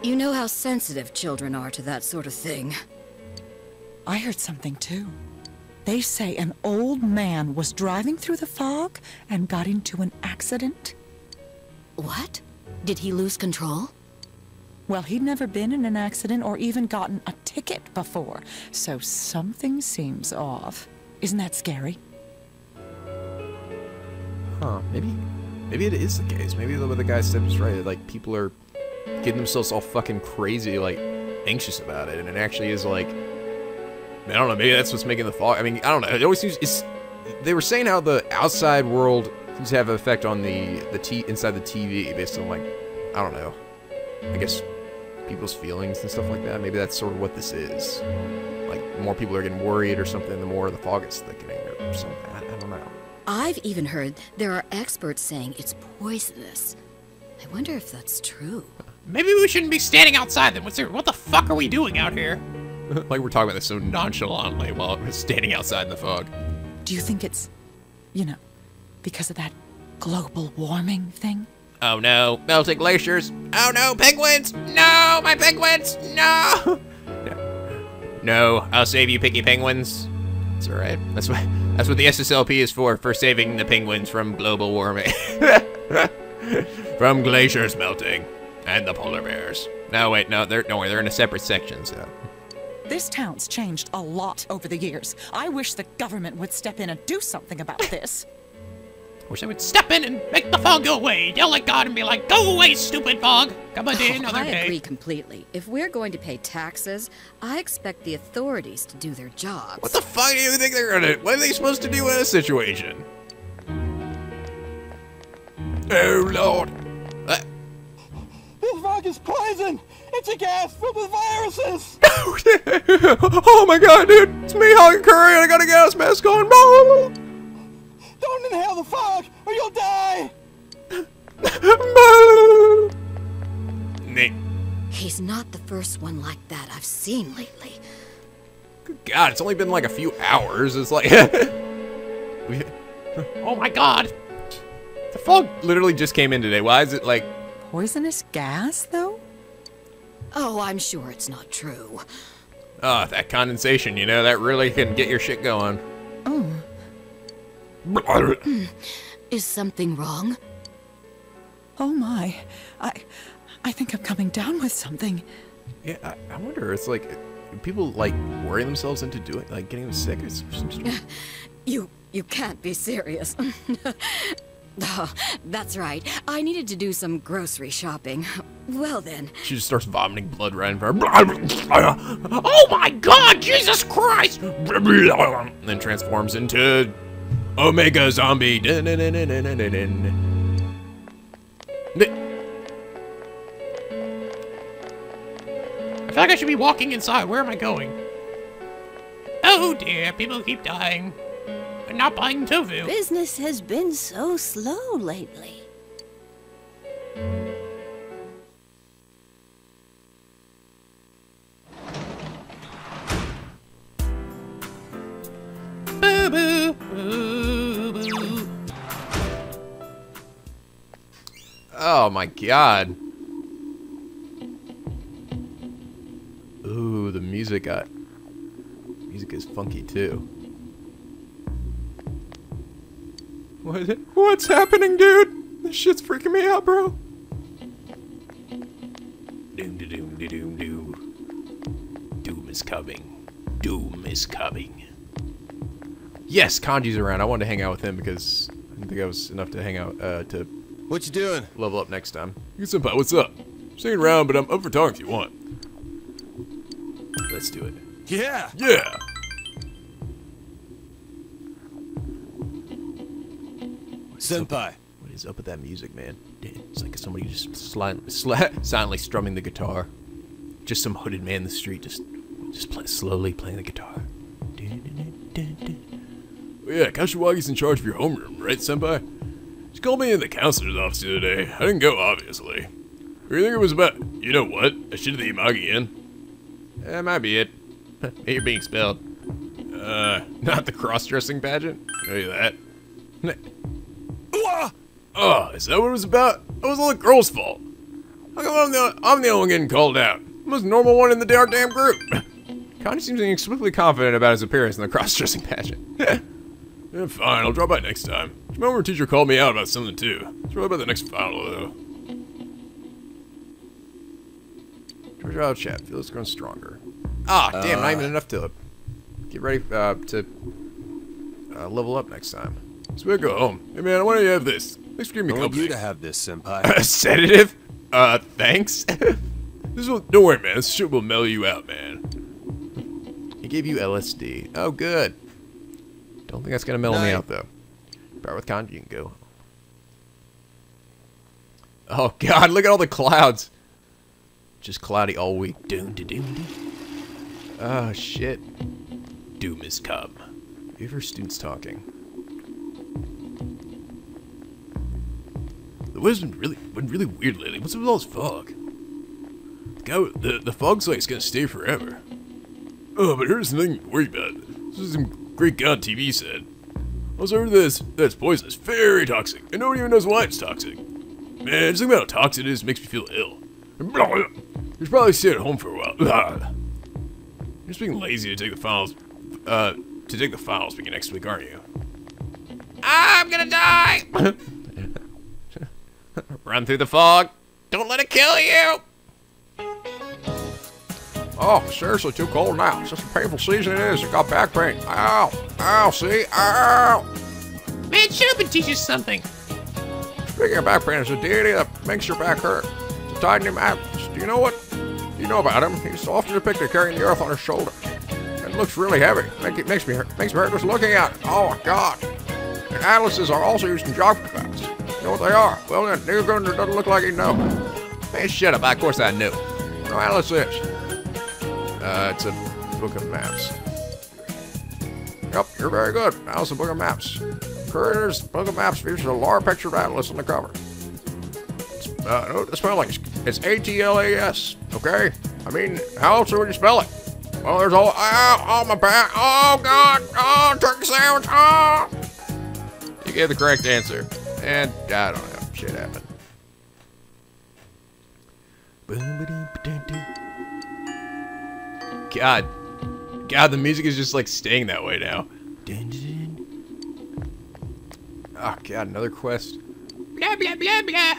You know how sensitive children are to that sort of thing. I heard something too. They say an old man was driving through the fog and got into an accident. What? Did he lose control? Well, he'd never been in an accident or even gotten a ticket before, so something seems off. Isn't that scary? huh, maybe, maybe it is the case. Maybe what the guy said was right. Like, people are getting themselves all fucking crazy, like, anxious about it. And it actually is like, I don't know, maybe that's what's making the fog. I mean, I don't know. It always seems, it's, they were saying how the outside world seems to have an effect on the, the t inside the TV based on, like, I don't know. I guess people's feelings and stuff like that. Maybe that's sort of what this is. Like, more people are getting worried or something, the more the fog is thickening or something. I, I don't know. I've even heard there are experts saying it's poisonous. I wonder if that's true. Maybe we shouldn't be standing outside then. What's there? What the fuck are we doing out here? <laughs> like we're talking about this so nonchalantly while we're standing outside in the fog. Do you think it's, you know, because of that global warming thing? Oh no, melting glaciers. Oh no, penguins! No, my penguins! No! <laughs> No, I'll save you, picky penguins. It's alright. That's what that's what the SSLP is for, for saving the penguins from global warming. <laughs> from glaciers melting. And the polar bears. No, wait, no, they're no, they're in a separate section, so. This town's changed a lot over the years. I wish the government would step in and do something about this. Wish they would step in and make the fog go away. Yell at God and be like, "Go away, stupid fog! Come on, day, Oh, another I day." agree completely. If we're going to pay taxes, I expect the authorities to do their jobs. What the fuck do you think they're gonna? What are they supposed to do in this situation? Oh lord! Uh, This fog is poison! It's a gas filled with viruses! <laughs> <laughs> oh my god, dude! It's me, Hog Curry, and I got a gas mask on. <laughs> Don't inhale the fog, or you'll die! Nick. He's not the first one like that I've seen lately. Good God, it's only been like a few hours. It's like. <laughs> oh my god! The fog literally just came in today. Why is it like. Poisonous gas, though? Oh, I'm sure it's not true. Oh, that condensation, you know, that really can get your shit going. Oh. Is something wrong? Oh my. I I think I'm coming down with something. Yeah, I, I wonder. It's like. People like worry themselves into doing like getting sick. It's some strange- <laughs> You you can't be serious. <laughs> oh, that's right. I needed to do some grocery shopping. Well then, She just starts vomiting blood right in front. <laughs> Oh my god, Jesus Christ! And then transforms into Omega Zombie. Dun-dun-dun-dun-dun-dun-dun. I feel like I should be walking inside. Where am I going? Oh dear, people keep dying. I'm not buying tofu. Business has been so slow lately. Oh my god. Ooh, the music got. Music is funky too. What is it? What's happening, dude? This shit's freaking me out, bro. Doom doom da doom doom. Doom is coming. Doom is coming. Yes, Kanji's around. I wanted to hang out with him because I didn't think I was enough to hang out uh, to. What you doing? Level up next time. Hey, senpai, what's up? Staying around, but I'm up for talking if you want. Let's do it. Yeah. Yeah. Senpai. What is up with that music, man? It's like somebody just sli- sli- <laughs> silently strumming the guitar. Just some hooded man in the street, just just play, slowly playing the guitar. Well, yeah, Kashiwagi's in charge of your homeroom, right, senpai? Called me in the counselor's office the other day. I didn't go, obviously. Or you think it was about, you know what, a shit of the Amagi Inn? That might be it. <laughs> You're being spelled. Uh, not the cross-dressing pageant. Tell you that. Oh, is that what it was about? It was all the girls' fault. How come I'm the, I'm the only one getting called out? I'm the most normal one in the darn damn group. <coughs> Kanji seems inexplicably confident about his appearance in the cross-dressing pageant. <laughs> yeah, fine, I'll drop by next time. My homeroom teacher called me out about something too. It's really about the next final though. George Isle chat. Feels growing stronger. Ah, damn, not Uh. even enough to get ready uh, to uh, level up next time. So we go home. Hey man, why don't you have this? Thanks for giving me I want you to have this, senpai. <laughs> A sedative? Uh, thanks. <laughs> this will, don't worry, man. This shit will mellow you out, man. he gave you LSD. Oh, good. Don't think that's gonna mellow me out though. With Kanji, you can go. Oh <laughs> God, look at all the clouds. Just cloudy all week. Doom, doom, doom, doom. Oh shit. Doom is come. You ever students talking? The weather's been really, been really weird lately. What's up with all this fog? The, guy, the, the fog's like it's gonna stay forever. Oh, but here's nothing to worry about. This is some great god TV said. Heard this, that's poisonous, very toxic, and nobody even knows why it's toxic. Man, just think about how toxic it is makes me feel ill. You should probably stay at home for a while. <sighs> You're just being lazy to take the files, uh, to take the files beginning next week, aren't you? I'm gonna die! <laughs> Run through the fog. Don't let it kill you! Oh, seriously, too cold now. It's just a painful season it is. I got back pain. Ow. Ow, see? Ow. Man, shut up and teach us something. Speaking of back pain, it's a deity that makes your back hurt. It's a tiny Atlas. Do you know what? Do you know about him? He's often depicted carrying the earth on his shoulder. It looks really heavy. Make, it makes me hurt, makes me hurt just looking at it. Oh my god. And atlases are also used in geography class. You know what they are? Well then, Nigger Gunner doesn't look like he knows. Man, shut up. Of course I knew. No, Atlas is. Uh, it's a book of maps. Yep, you're very good. Atlas, a book of maps. Mercator's Book of Maps features a large pictured atlas on the cover. It's, uh, no, the spelling, it's A-T-L-A-S, okay? I mean, how else would you spell it? Well, there's all, ow, oh, my back, oh, God, oh, turkey sandwich, oh! You gave the correct answer. And, I don't know, shit happened. God. God, the music is just like staying that way now. Oh, God, another quest. Blah, blah, blah, blah.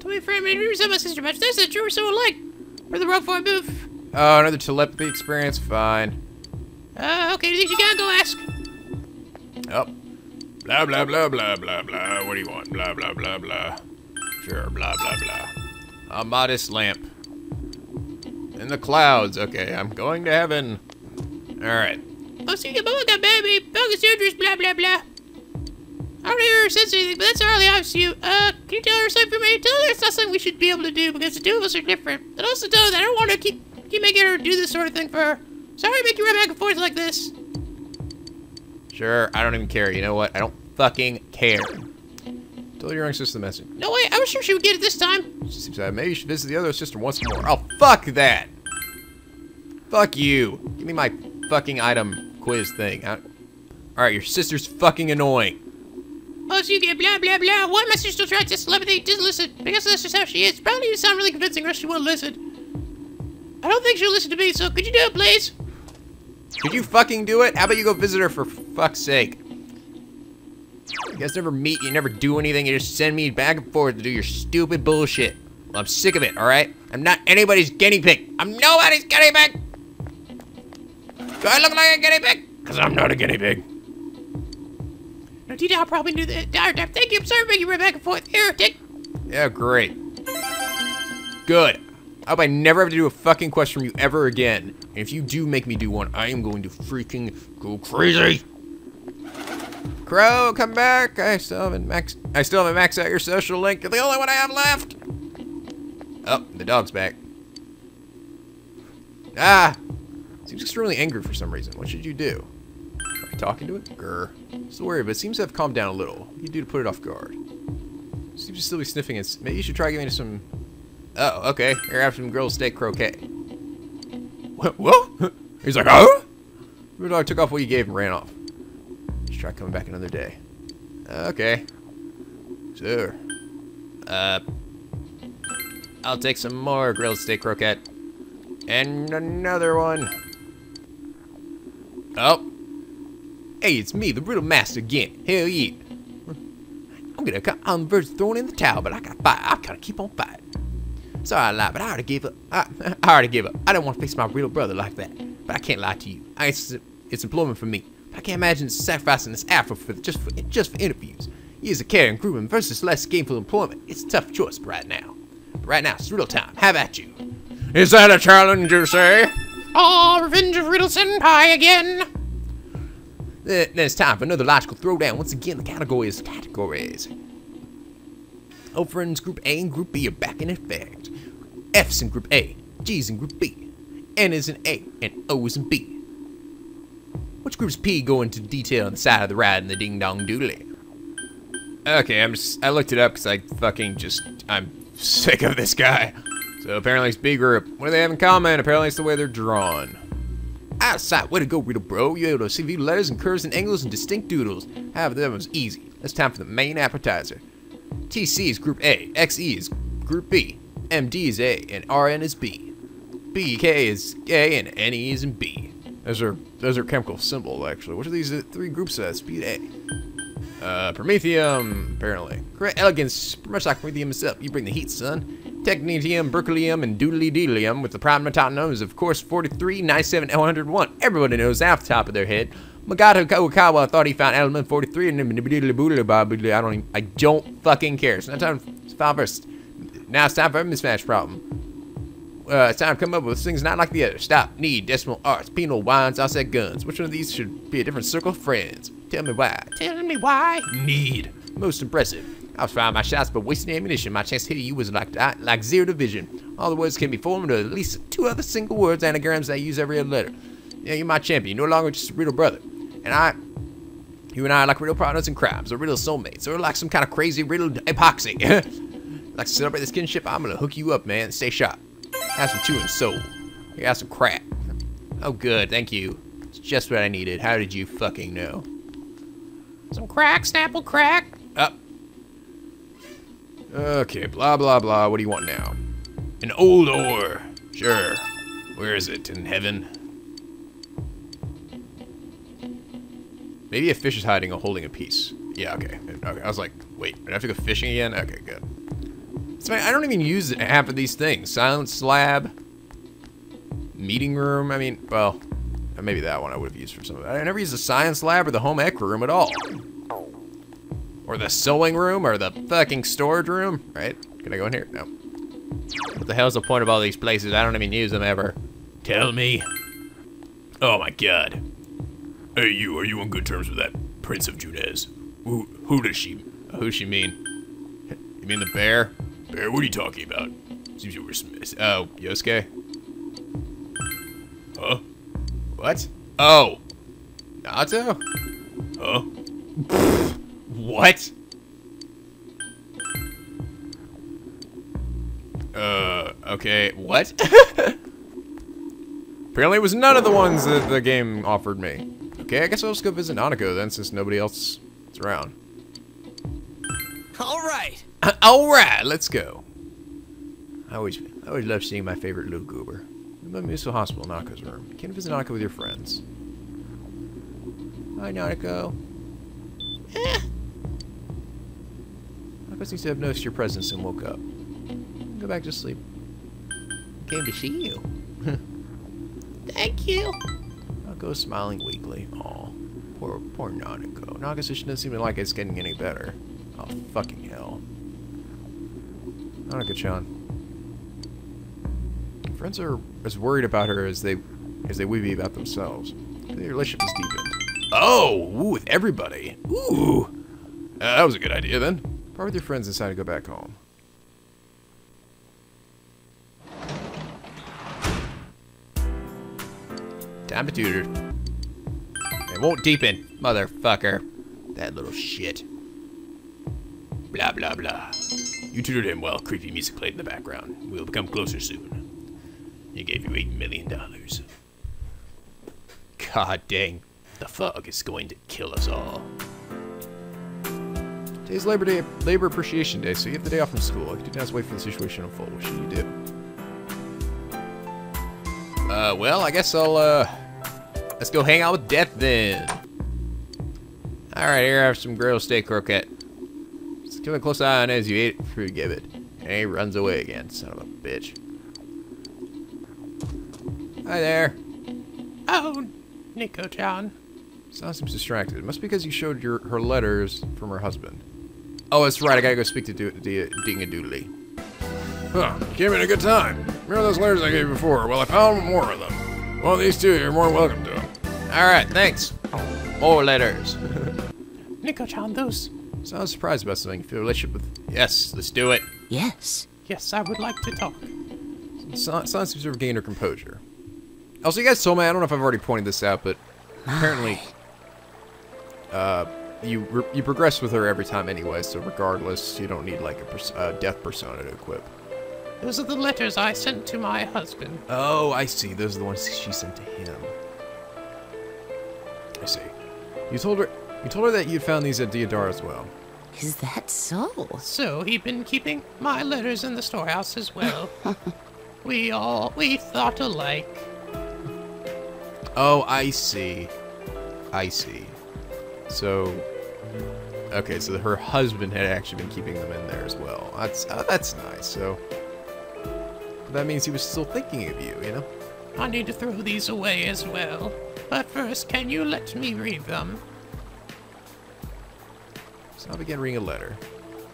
Tell me, friend, man, you resemble my sister much. That's a true so alike. Where the rope for a move. Oh, another telepathy experience, fine. Uh, okay, you think you gotta go ask? Up. Blah, blah, blah, blah, blah, blah. What do you want? Blah, blah, blah, blah. Sure, blah, blah, blah. A modest lamp. In the clouds. Okay, I'm going to heaven. Alright. Oh, see, your mama baby. Focus surgeries, blah, blah, blah. I don't hear her sense anything, but that's hardly obvious to you. Uh, can you tell her something for me? Tell her it's not something we should be able to do because the two of us are different. And also tell her that I don't want to keep, keep making her do this sort of thing for her. Sorry to make you run back and forth like this. Sure, I don't even care. You know what? I don't fucking care. Tell your young sister the message. No way, I was sure she would get it this time. She seems that maybe you should visit the other sister once more. Oh, fuck that! Fuck you. Give me my fucking item quiz thing. I- Alright, your sister's fucking annoying. Oh, so you get blah, blah, blah. Why my sister still tries to telepathy? Just listen. Because that's just how she is. Probably you sound really convincing or else she won't listen. I don't think she'll listen to me, so could you do it, please? Could you fucking do it? How about you go visit her for fuck's sake? You guys never meet, you never do anything, you just send me back and forth to do your stupid bullshit. Well, I'm sick of it, alright? I'm not anybody's guinea pig. I'm nobody's guinea pig! Do I look like a guinea pig? Because I'm not a guinea pig. No, Tita, I'll probably do that. Dire tap. Thank you. I'm sorry you run back and forth. Here, take. Yeah, great. Good. I hope I never have to do a fucking quest from you ever again. And if you do make me do one, I am going to freaking go crazy. Crow, come back. I still haven't max I still haven't maxed out your social link. You're the only one I have left. Oh, the dog's back. Ah! Seems extremely angry for some reason. What should you do? Try talking to it? Grr. Still worried, but it seems to have calmed down a little. What do you do to put it off guard? Seems to still be sniffing its... Maybe you should try giving it some... Oh, okay. Have some grilled steak croquette. What? what? <laughs> He's like, oh? The dog took off what you gave and ran off. Let's try coming back another day. Okay. Sure. Uh, I'll take some more grilled steak croquette. And another one. Oh. Hey, it's me, the Riddle Master again. Hell yeah. I'm gonna I'm on the verge of throwing in the towel, but I gotta fight. I gotta keep on fighting. Sorry I lied, but I already gave up. I, I already gave up. I don't want to face my real brother like that. But I can't lie to you. I, it's, it's employment for me. But I can't imagine sacrificing this afro for just for just for interviews. Years of a caring crewman versus less gainful employment. It's a tough choice right now. But right now, it's riddle time. Have at you. Is that a challenge, you say? Oh, Revenge of Riddle Senpai again! Then it's time for another logical throwdown. Once again, the category is categories. Oh, friends, Group A and Group B are back in effect. F's in Group A, G's in Group B, N is in A, and O is in B. Which group's P go into detail on the side of the ride in the ding dong doodly? Okay, I'm just, I looked it up because I fucking just, I'm sick of this guy. So apparently it's B group. What do they have in common? Apparently it's the way they're drawn. Ah, Outside, way to go, Riddle Bro. You're able to see the letters and curves and angles and distinct doodles. However, that was easy. It's time for the main appetizer. TC is Group A, XE is Group B, MD is A, and RN is B. BK is A, and NE is in B. Those are those are chemical symbols, actually. Which of these three groups has speed A? Uh, Promethium, apparently. Correct elegance, much like Promethium itself. You bring the heat, son. Technetium, Berkelium, and Doodly Deedlium, with the prime top knows, of course, 43, 97, 101. Everybody knows off the top of their head. Magato Kawakawa thought he found element 43 and I don't I don't fucking care. So now time first. Now it's time for a mismatch problem. Uh, it's time to come up with things not like the other. Stop, need, decimal arts, penal, wines, offset guns. Which one of these should be a different circle of friends? Tell me why. Tell me why. Need. Most impressive. I was firing my shots, but wasting ammunition. My chance to hit you was like like zero division. All the words can be formed into at least two other single words, anagrams that use every other letter. Yeah, you're my champion. You're no longer just a riddle brother. And I, you and I are like riddle partners in crimes, or riddle soulmates, or like some kind of crazy riddle epoxy. <laughs> like to celebrate this kinship, I'm gonna hook you up, man. Stay sharp. Have some chewing soul. You got some crack. Oh, good. Thank you. It's just what I needed. How did you fucking know? Some crack, Snapple crack. Up. Okay, blah, blah, blah. What do you want now? An old ore. Sure. Where is it? In heaven? Maybe a fish is hiding or holding a piece. Yeah, okay. Okay, I was like, wait, do I have to go fishing again? Okay, good. So, I don't even use half of these things. Silent slab. Meeting room. I mean, well, maybe that one I would have used for some of that. I never used the science lab or the home ec room at all. Or the sewing room, or the fucking storage room, right? Can I go in here? No. What the hell's the point of all these places? I don't even use them ever. Tell me. Oh my god. Hey you, are you on good terms with that Prince of Junes? Who, who does she... Who she mean? You mean the bear? Bear, what are you talking about? Seems you were... Smith. Oh, Yosuke? Huh? What? Oh. Naoto? Huh? <laughs> what? Uh, okay, what? <laughs> Apparently it was none of the ones that the game offered me. Okay, I guess I'll just go visit Nanako then, since nobody else is around. Alright! <laughs> Alright, let's go. I always, I always love seeing my favorite little goober. Muso Hospital, Nanako's room. You can visit Naka with your friends. Hi, Nanako. Eh. Nanako seems to have noticed your presence and woke up. Go back to sleep. Came to see you. <laughs> Thank you. Nanako is smiling weakly. Aw, poor, poor Nanako. Nanako doesn't seem like it's getting any better. Oh, fucking hell. Nanako-chan. Friends are as worried about her as they as they would be about themselves. Their relationship is deepened. Oh, ooh, with everybody. Ooh. Uh, that was a good idea then. Part with your friends and decide to go back home. Time to tutor. It won't deepen, motherfucker. That little shit. Blah, blah, blah. You tutored him while creepy music played in the background. We'll become closer soon. He gave you eight million dollars. God dang. The fog is going to kill us all. Today's Labor Day, Labor Appreciation Day, so you have the day off from school. You do not wait for the situation to unfold. What should you do? Uh, well, I guess I'll, uh, let's go hang out with Death then. Alright, here I have some grilled steak croquette. Just keep a close eye on it as you eat it before you give it. And he runs away again, son of a bitch. Hi there. Oh, Nico-chan. Sana seems distracted. It must be because you showed your her letters from her husband. Oh, that's right. I gotta go speak to Do- D- Dingadoodly. Huh, came in a good time. Remember those letters I gave you before? Well, I found more of them. Well, these two, you're more welcome to them. Alright, thanks. More letters. <laughs> Nico-chan, those... So I was surprised about something. You feel a relationship with... Yes, let's do it. Yes. Yes, I would like to talk. Sana seems to have gained her composure. Also, you guys told me, I don't know if I've already pointed this out, but apparently, uh, you you progress with her every time anyway, so regardless, you don't need like a pers- uh, death persona to equip. Those are the letters I sent to my husband. Oh, I see. Those are the ones she sent to him. I see. You told her you told her that you'd found these at Diodar as well. Is that so? So he'd been keeping my letters in the storehouse as well. <laughs> we all we thought alike. Oh, I see. I see. So, okay, so her husband had actually been keeping them in there as well. That's uh, that's nice. So that means he was still thinking of you, you know. I need to throw these away as well. But first, can you let me read them? So I began reading a letter.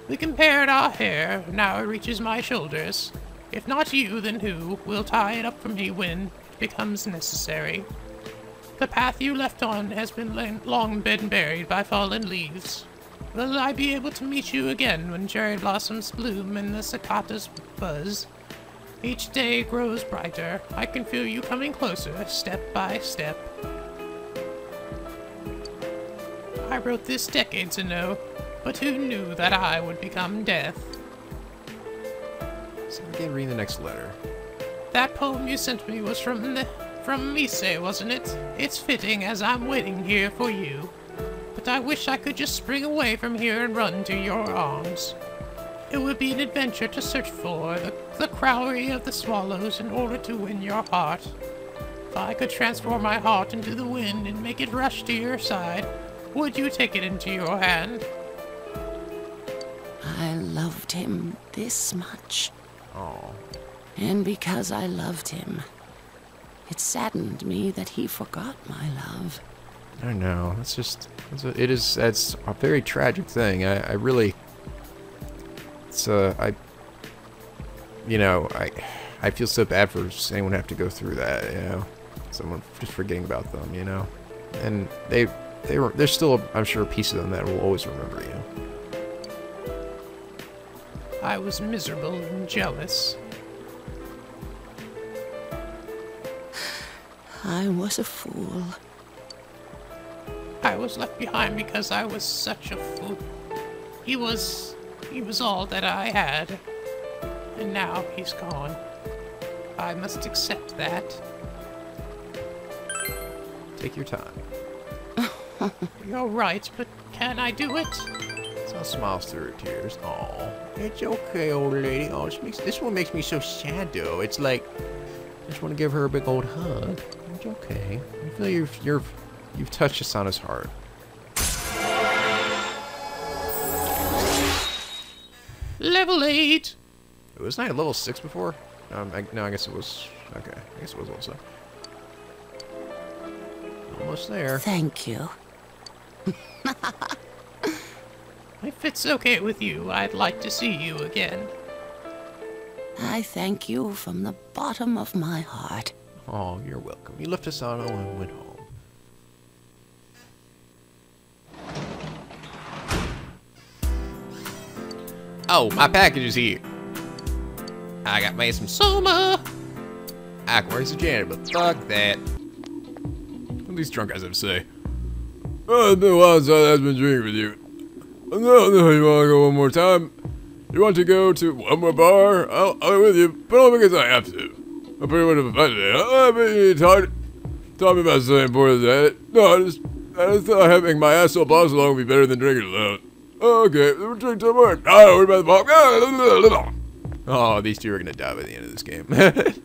We compared our hair. Now it reaches my shoulders. If not you, then who will tie it up for me when it becomes necessary? The path you left on has been long been buried by fallen leaves. Will I be able to meet you again when cherry blossoms bloom and the cicadas buzz? Each day grows brighter. I can feel you coming closer, step by step. I wrote this decades ago, but who knew that I would become death? So began reading the next letter. That poem you sent me was from the from Mise, wasn't it? It's fitting as I'm waiting here for you. But I wish I could just spring away from here and run to your arms. It would be an adventure to search for the, the cowry of the swallows in order to win your heart. If I could transform my heart into the wind and make it rush to your side, would you take it into your hand? Loved him this much. Oh. And because I loved him, it saddened me that he forgot my love. I know. It's just it's a, it is it's a very tragic thing. I, I really it's uh I you know I I feel so bad for anyone have to go through that. You know, someone just forgetting about them. You know, and they they were there's still a, I'm sure a piece of them that will always remember you. I was miserable and jealous. I was a fool. I was left behind because I was such a fool. He was. he was all that I had. And now he's gone. I must accept that. Take your time. You're right, but can I do it? Sal smiles through her tears. Oh, it's okay, old lady. Oh, this makes this one makes me so sad though. It's like I just want to give her a big old hug. It's okay. I feel you've you're you've touched Hisano's heart. Level 8! It wasn't I level six before? Um, I, no, I guess it was. Okay, I guess it was also. Almost there. Thank you. <laughs> If it's okay with you, I'd like to see you again. I thank you from the bottom of my heart. Oh, you're welcome. You left Hisano and went home. Oh, my package is here. I got me some Soma. I can raise a janitor, but fuck that. What these drunk guys have to say? Oh, it's been a while since I've been drinking with you. No, no, you want to go one more time? You want to go to one more bar? I'll, I'll be with you, but only because I have to. I'm pretty much a fun day. I mean, it's hard. Tell me about something important than that. No, I just, I just thought having my asshole boss along would be better than drinking alone. Okay, we'll drink some more. Oh, what about the bomb? Oh, these two are gonna die by the end of this game. <laughs>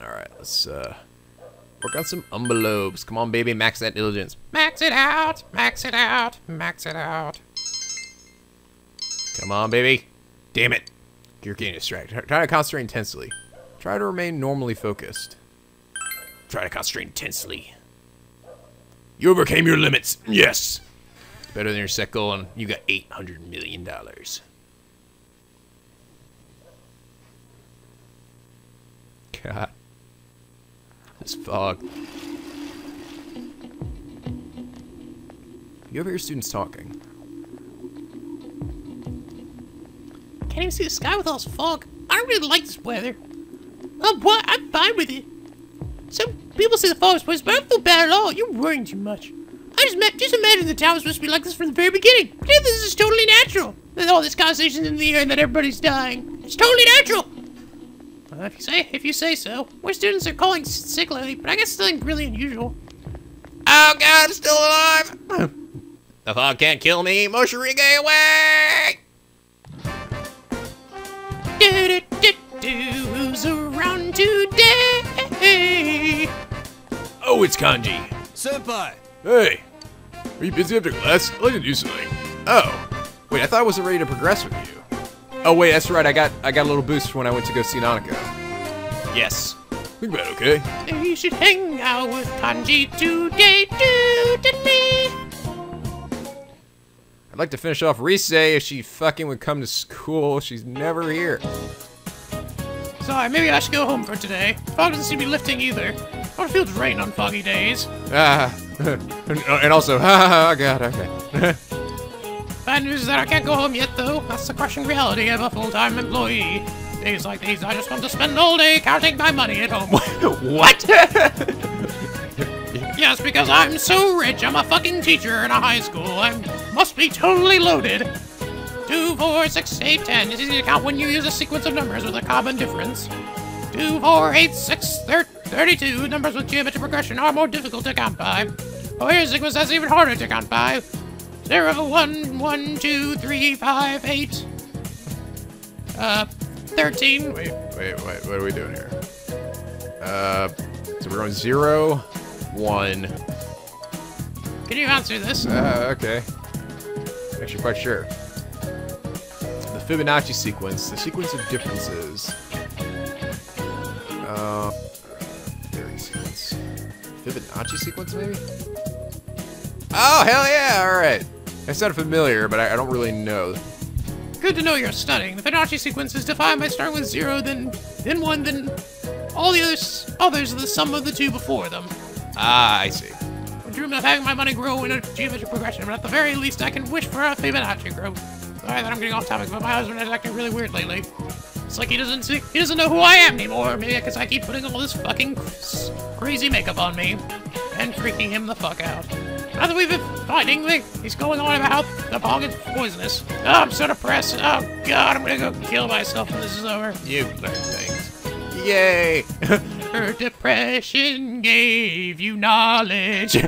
Alright, let's uh work on some envelopes. Come on, baby, max that diligence. Max it out, max it out, max it out. Come on, baby. Damn it. You're getting distracted. Try to concentrate intensely. Try to remain normally focused. Try to concentrate intensely. You overcame your limits. Yes. Better than your set goal, and you got eight hundred million dollars. God, this fog. You ever hear students talking? Can't even see the sky with all this fog. I really like this weather. What? I'm fine with it. Some people say the fog is poisonous, but I don't feel bad at all. You're worrying too much. I just, ma- just imagine the town was supposed to be like this from the very beginning. This is totally natural. There's all this conversation in the air and that everybody's dying. It's totally natural. Well, if you say, if you say so. More students are calling sick lately, but I guess it's nothing really unusual. Oh god, I'm still alive! <laughs> the fog can't kill me. Moshirige away! Do, do, do, do, who's around today? Oh, it's Kanji. Senpai! Hey. Are you busy after class? I'd like to do something. Oh, wait, I thought I wasn't ready to progress with you. Oh wait, that's right. I got I got a little boost when I went to go see Nanako. Yes. Think about it, okay? You should hang out with Kanji today, do, do, me. I'd like to finish off Rise if she fucking would come to school. She's never here. Sorry, maybe I should go home for today. Fog doesn't seem to be lifting either. What feels rain on foggy days? Ah, <laughs> and also, <laughs> ha, God, okay. <laughs> Bad news is that I can't go home yet, though. That's the crushing reality of a full-time employee. Days like these, I just want to spend all day counting my money at home. what? Yes, because I'm so rich. I'm a fucking teacher in a high school. I must be totally loaded. Two, four, six, eight, ten. It's easy to count when you use a sequence of numbers with a common difference. Two, four, eight, six, thir 32. Numbers with geometric progression are more difficult to count by. Oh, here's a sequence that's even harder to count by. Zero, one, one, two, three, five, eight. Uh, 13. Wait, wait, wait, what are we doing here? Uh, so we're going zero, one. Can you answer this? Uh, okay. Actually, quite sure. The Fibonacci sequence, the sequence of differences. Uh, very sequence. Fibonacci sequence, maybe? Oh, hell yeah, alright. That sounded familiar, but I, I don't really know. Good to know you're studying. The Fibonacci sequence is defined by starting with zero, then then one, then all the others others are the sum of the two before them. Ah, I see. I dream of having my money grow in a geometric progression, but at the very least I can wish for a Fibonacci growth. Sorry that I'm getting off topic, but my husband is acting really weird lately. It's like he doesn't see, he doesn't know who I am anymore. Maybe because I keep putting all this fucking crazy makeup on me and freaking him the fuck out. Now that we've been fighting, he's going on about how the pong is poisonous. Oh, I'm so depressed. Oh god, I'm gonna go kill myself when this is over. You learn things. Yay! <laughs> Her depression gave you knowledge. <laughs>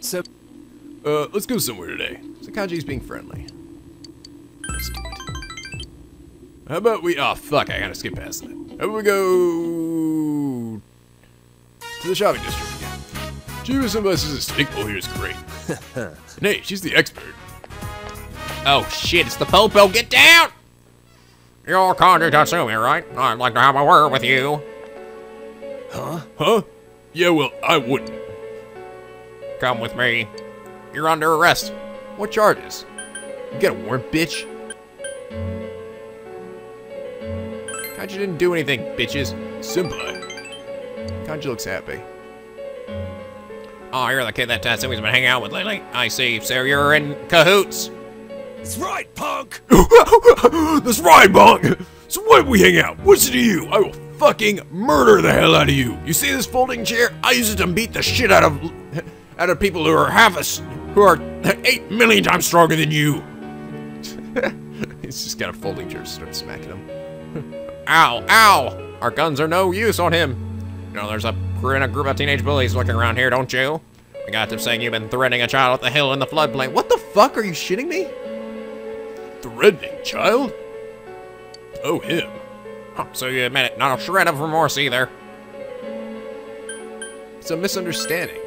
so, uh, let's go somewhere today. So Kanji's being friendly. Let's do it. How about we? Oh fuck! I gotta skip past that. How about we go to the shopping district again? Chie Senpai says the steak bowl here is great. <laughs> and hey, she's the expert. Oh shit! It's the Popo. Get down! You're Kanji Tatsumi, right? I'd like to have a word with you. Huh? Huh? Yeah, well, I wouldn't. Come with me. You're under arrest. What charges? You got a warrant, bitch? Kanji didn't do anything, bitches. Senpai. Kanji looks happy. Oh, you're the kid that Tatsumi's been hanging out with lately. I see, so you're in cahoots. That's right, punk! <laughs> That's right, punk! So why do we hang out? What's it to you? I will fucking murder the hell out of you. You see this folding chair? I use it to beat the shit out of <laughs> out of people who are half us, who are eight million times stronger than you. <laughs> He's just got a folding chair, to start smacking him. Ow, ow! Our guns are no use on him. You know, there's a we're in a group of teenage bullies looking around here, don't you? I got them saying you've been threatening a child at the hill in the floodplain. What the fuck? Are you shitting me? Threatening child? Oh, him. Huh, so you admit it. Not a shred of remorse either. It's a misunderstanding.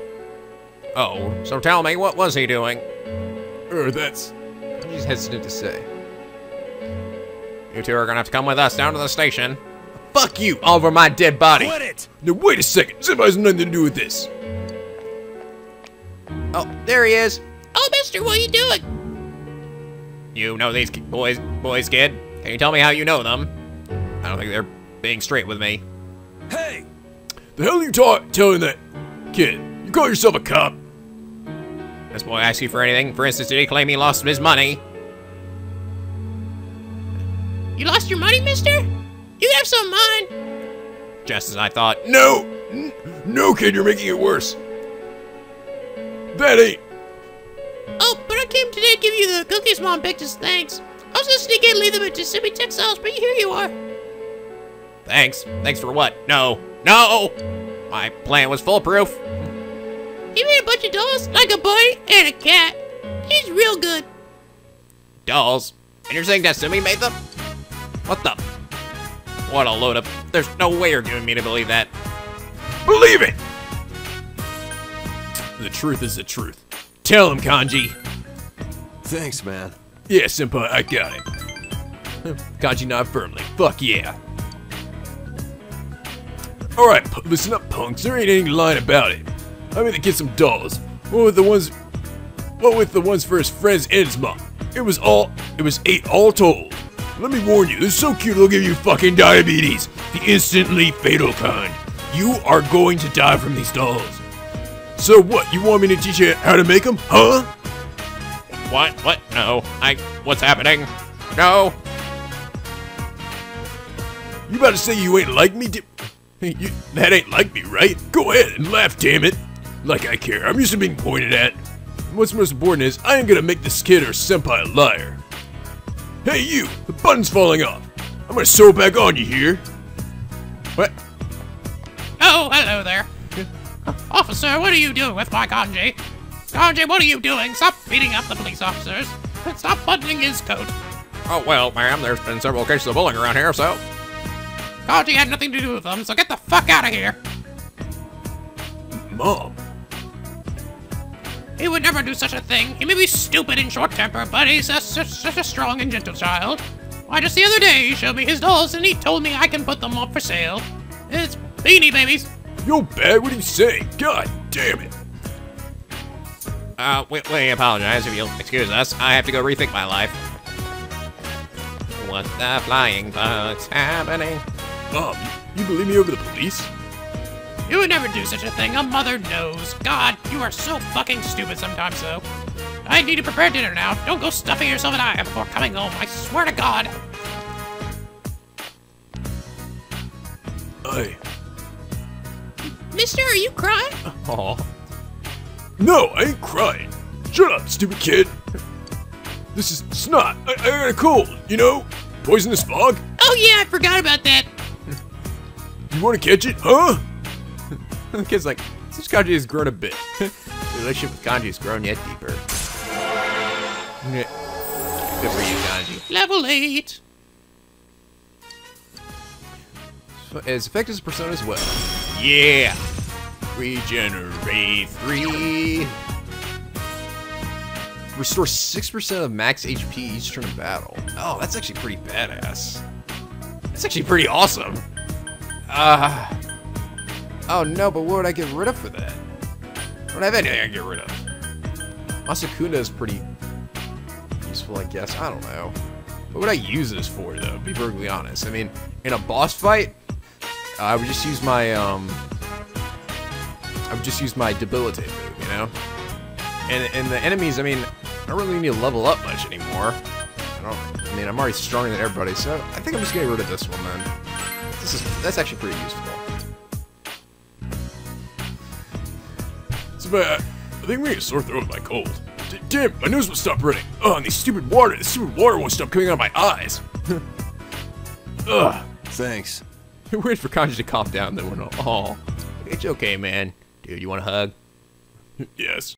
Oh, so tell me, what was he doing? Er, that's... He's hesitant to say. You two are gonna have to come with us down to the station. Fuck you, over my dead body. Quit it! Now wait a second. Zip has nothing to do with this. Oh, there he is. Oh, mister, what are you doing? You know these boys, boys, kid? Can you tell me how you know them? I don't think they're being straight with me. Hey! The hell are you ta telling that kid? You call yourself a cop? This boy asked you for anything? For instance, did he claim he lost his money? You lost your money, mister? You have some of mine. Just as I thought. No! N no, kid, you're making it worse. That ain't... Oh, but I came today give you the cookies Mom picked as thanks. I was gonna sneak in and leave them at Giuseppe Textiles, but here you are. Thanks. Thanks for what? No. No! My plan was foolproof. He made a bunch of dolls, like a boy and a cat. He's real good. Dolls? And you're saying Destiny made them? What the? What a load of... There's no way you're giving me to believe that. Believe it! The truth is the truth. Tell him, Kanji. Thanks, man. Yeah, Senpai, I got it. Kanji nod firmly. Fuck yeah. Alright, listen up, punks. There ain't any line about it. I'm gonna get some dolls. What with the ones... What with the ones for his friends mom? It was all... It was eight all told. Let me warn you, they're so cute it'll give you fucking diabetes. The instantly fatal kind. You are going to die from these dolls. So what, you want me to teach you how to make them, huh? What? What? No. I... What's happening? No. You about to say you ain't like me? Di- you, that ain't like me, right? Go ahead and laugh, damn it. Like I care. I'm used to being pointed at. What's most important is I ain't gonna make this kid or senpai a liar. Hey you, the button's falling off. I'm gonna sew it back on, you hear? What? Oh, hello there. Officer, what are you doing with my Kanji? Kanji, what are you doing? Stop beating up the police officers. And stop buttoning his coat. Oh, well, ma'am, there's been several cases of bullying around here, so... Kanji had nothing to do with them, so get the fuck out of here. Mom. He would never do such a thing. He may be stupid and short-tempered, but he's a, such, such a strong and gentle child. Why, just the other day, he showed me his dolls, and he told me I can put them up for sale. It's Beanie Babies. Yo, bad, what are you saying? God damn it. Uh, we, we apologize if you'll excuse us. I have to go rethink my life. What the flying fuck's happening? Mom, you, you believe me over the police? You would never do such a thing. A mother knows. God, you are so fucking stupid sometimes, though. I need to prepare dinner now. Don't go stuffing yourself in eye before coming home. I swear to God. Hey. Mister, are you crying? Oh. No, I ain't crying. Shut up, stupid kid. This is snot. I, I got a cold, you know? Poisonous fog? Oh yeah, I forgot about that. You want to catch it, huh? the <laughs> kid's like, since Kanji has grown a bit. <laughs> the relationship with Kanji has grown yet deeper. Good for you, Kanji. Level 8. As effective as Persona as well. Yeah. Regenerate 3. Restore 6% of max HP each turn of battle. Oh, that's actually pretty badass. That's actually <laughs> pretty awesome. Uh, oh no, but what would I get rid of for that? I don't have anything I can get rid of. Masukunda is pretty useful, I guess. I don't know. What would I use this for, though? Be perfectly honest. I mean, in a boss fight, I would just use my, um... I would just use my debilitate move, you know? And, and the enemies, I mean, I don't really need to level up much anymore. I don't, I mean, I'm already stronger than everybody, so I think I'm just getting rid of this one, then. This is, that's actually pretty useful. So, but, uh, I think we need a sore throat with my cold. D damn, my nose will stop running. Oh, and these stupid water, this stupid water won't stop coming out of my eyes. <laughs> Ugh. Thanks. <laughs> Wait for Kanji to calm down, then went, all. it's okay, man. Dude, you want a hug? Yes.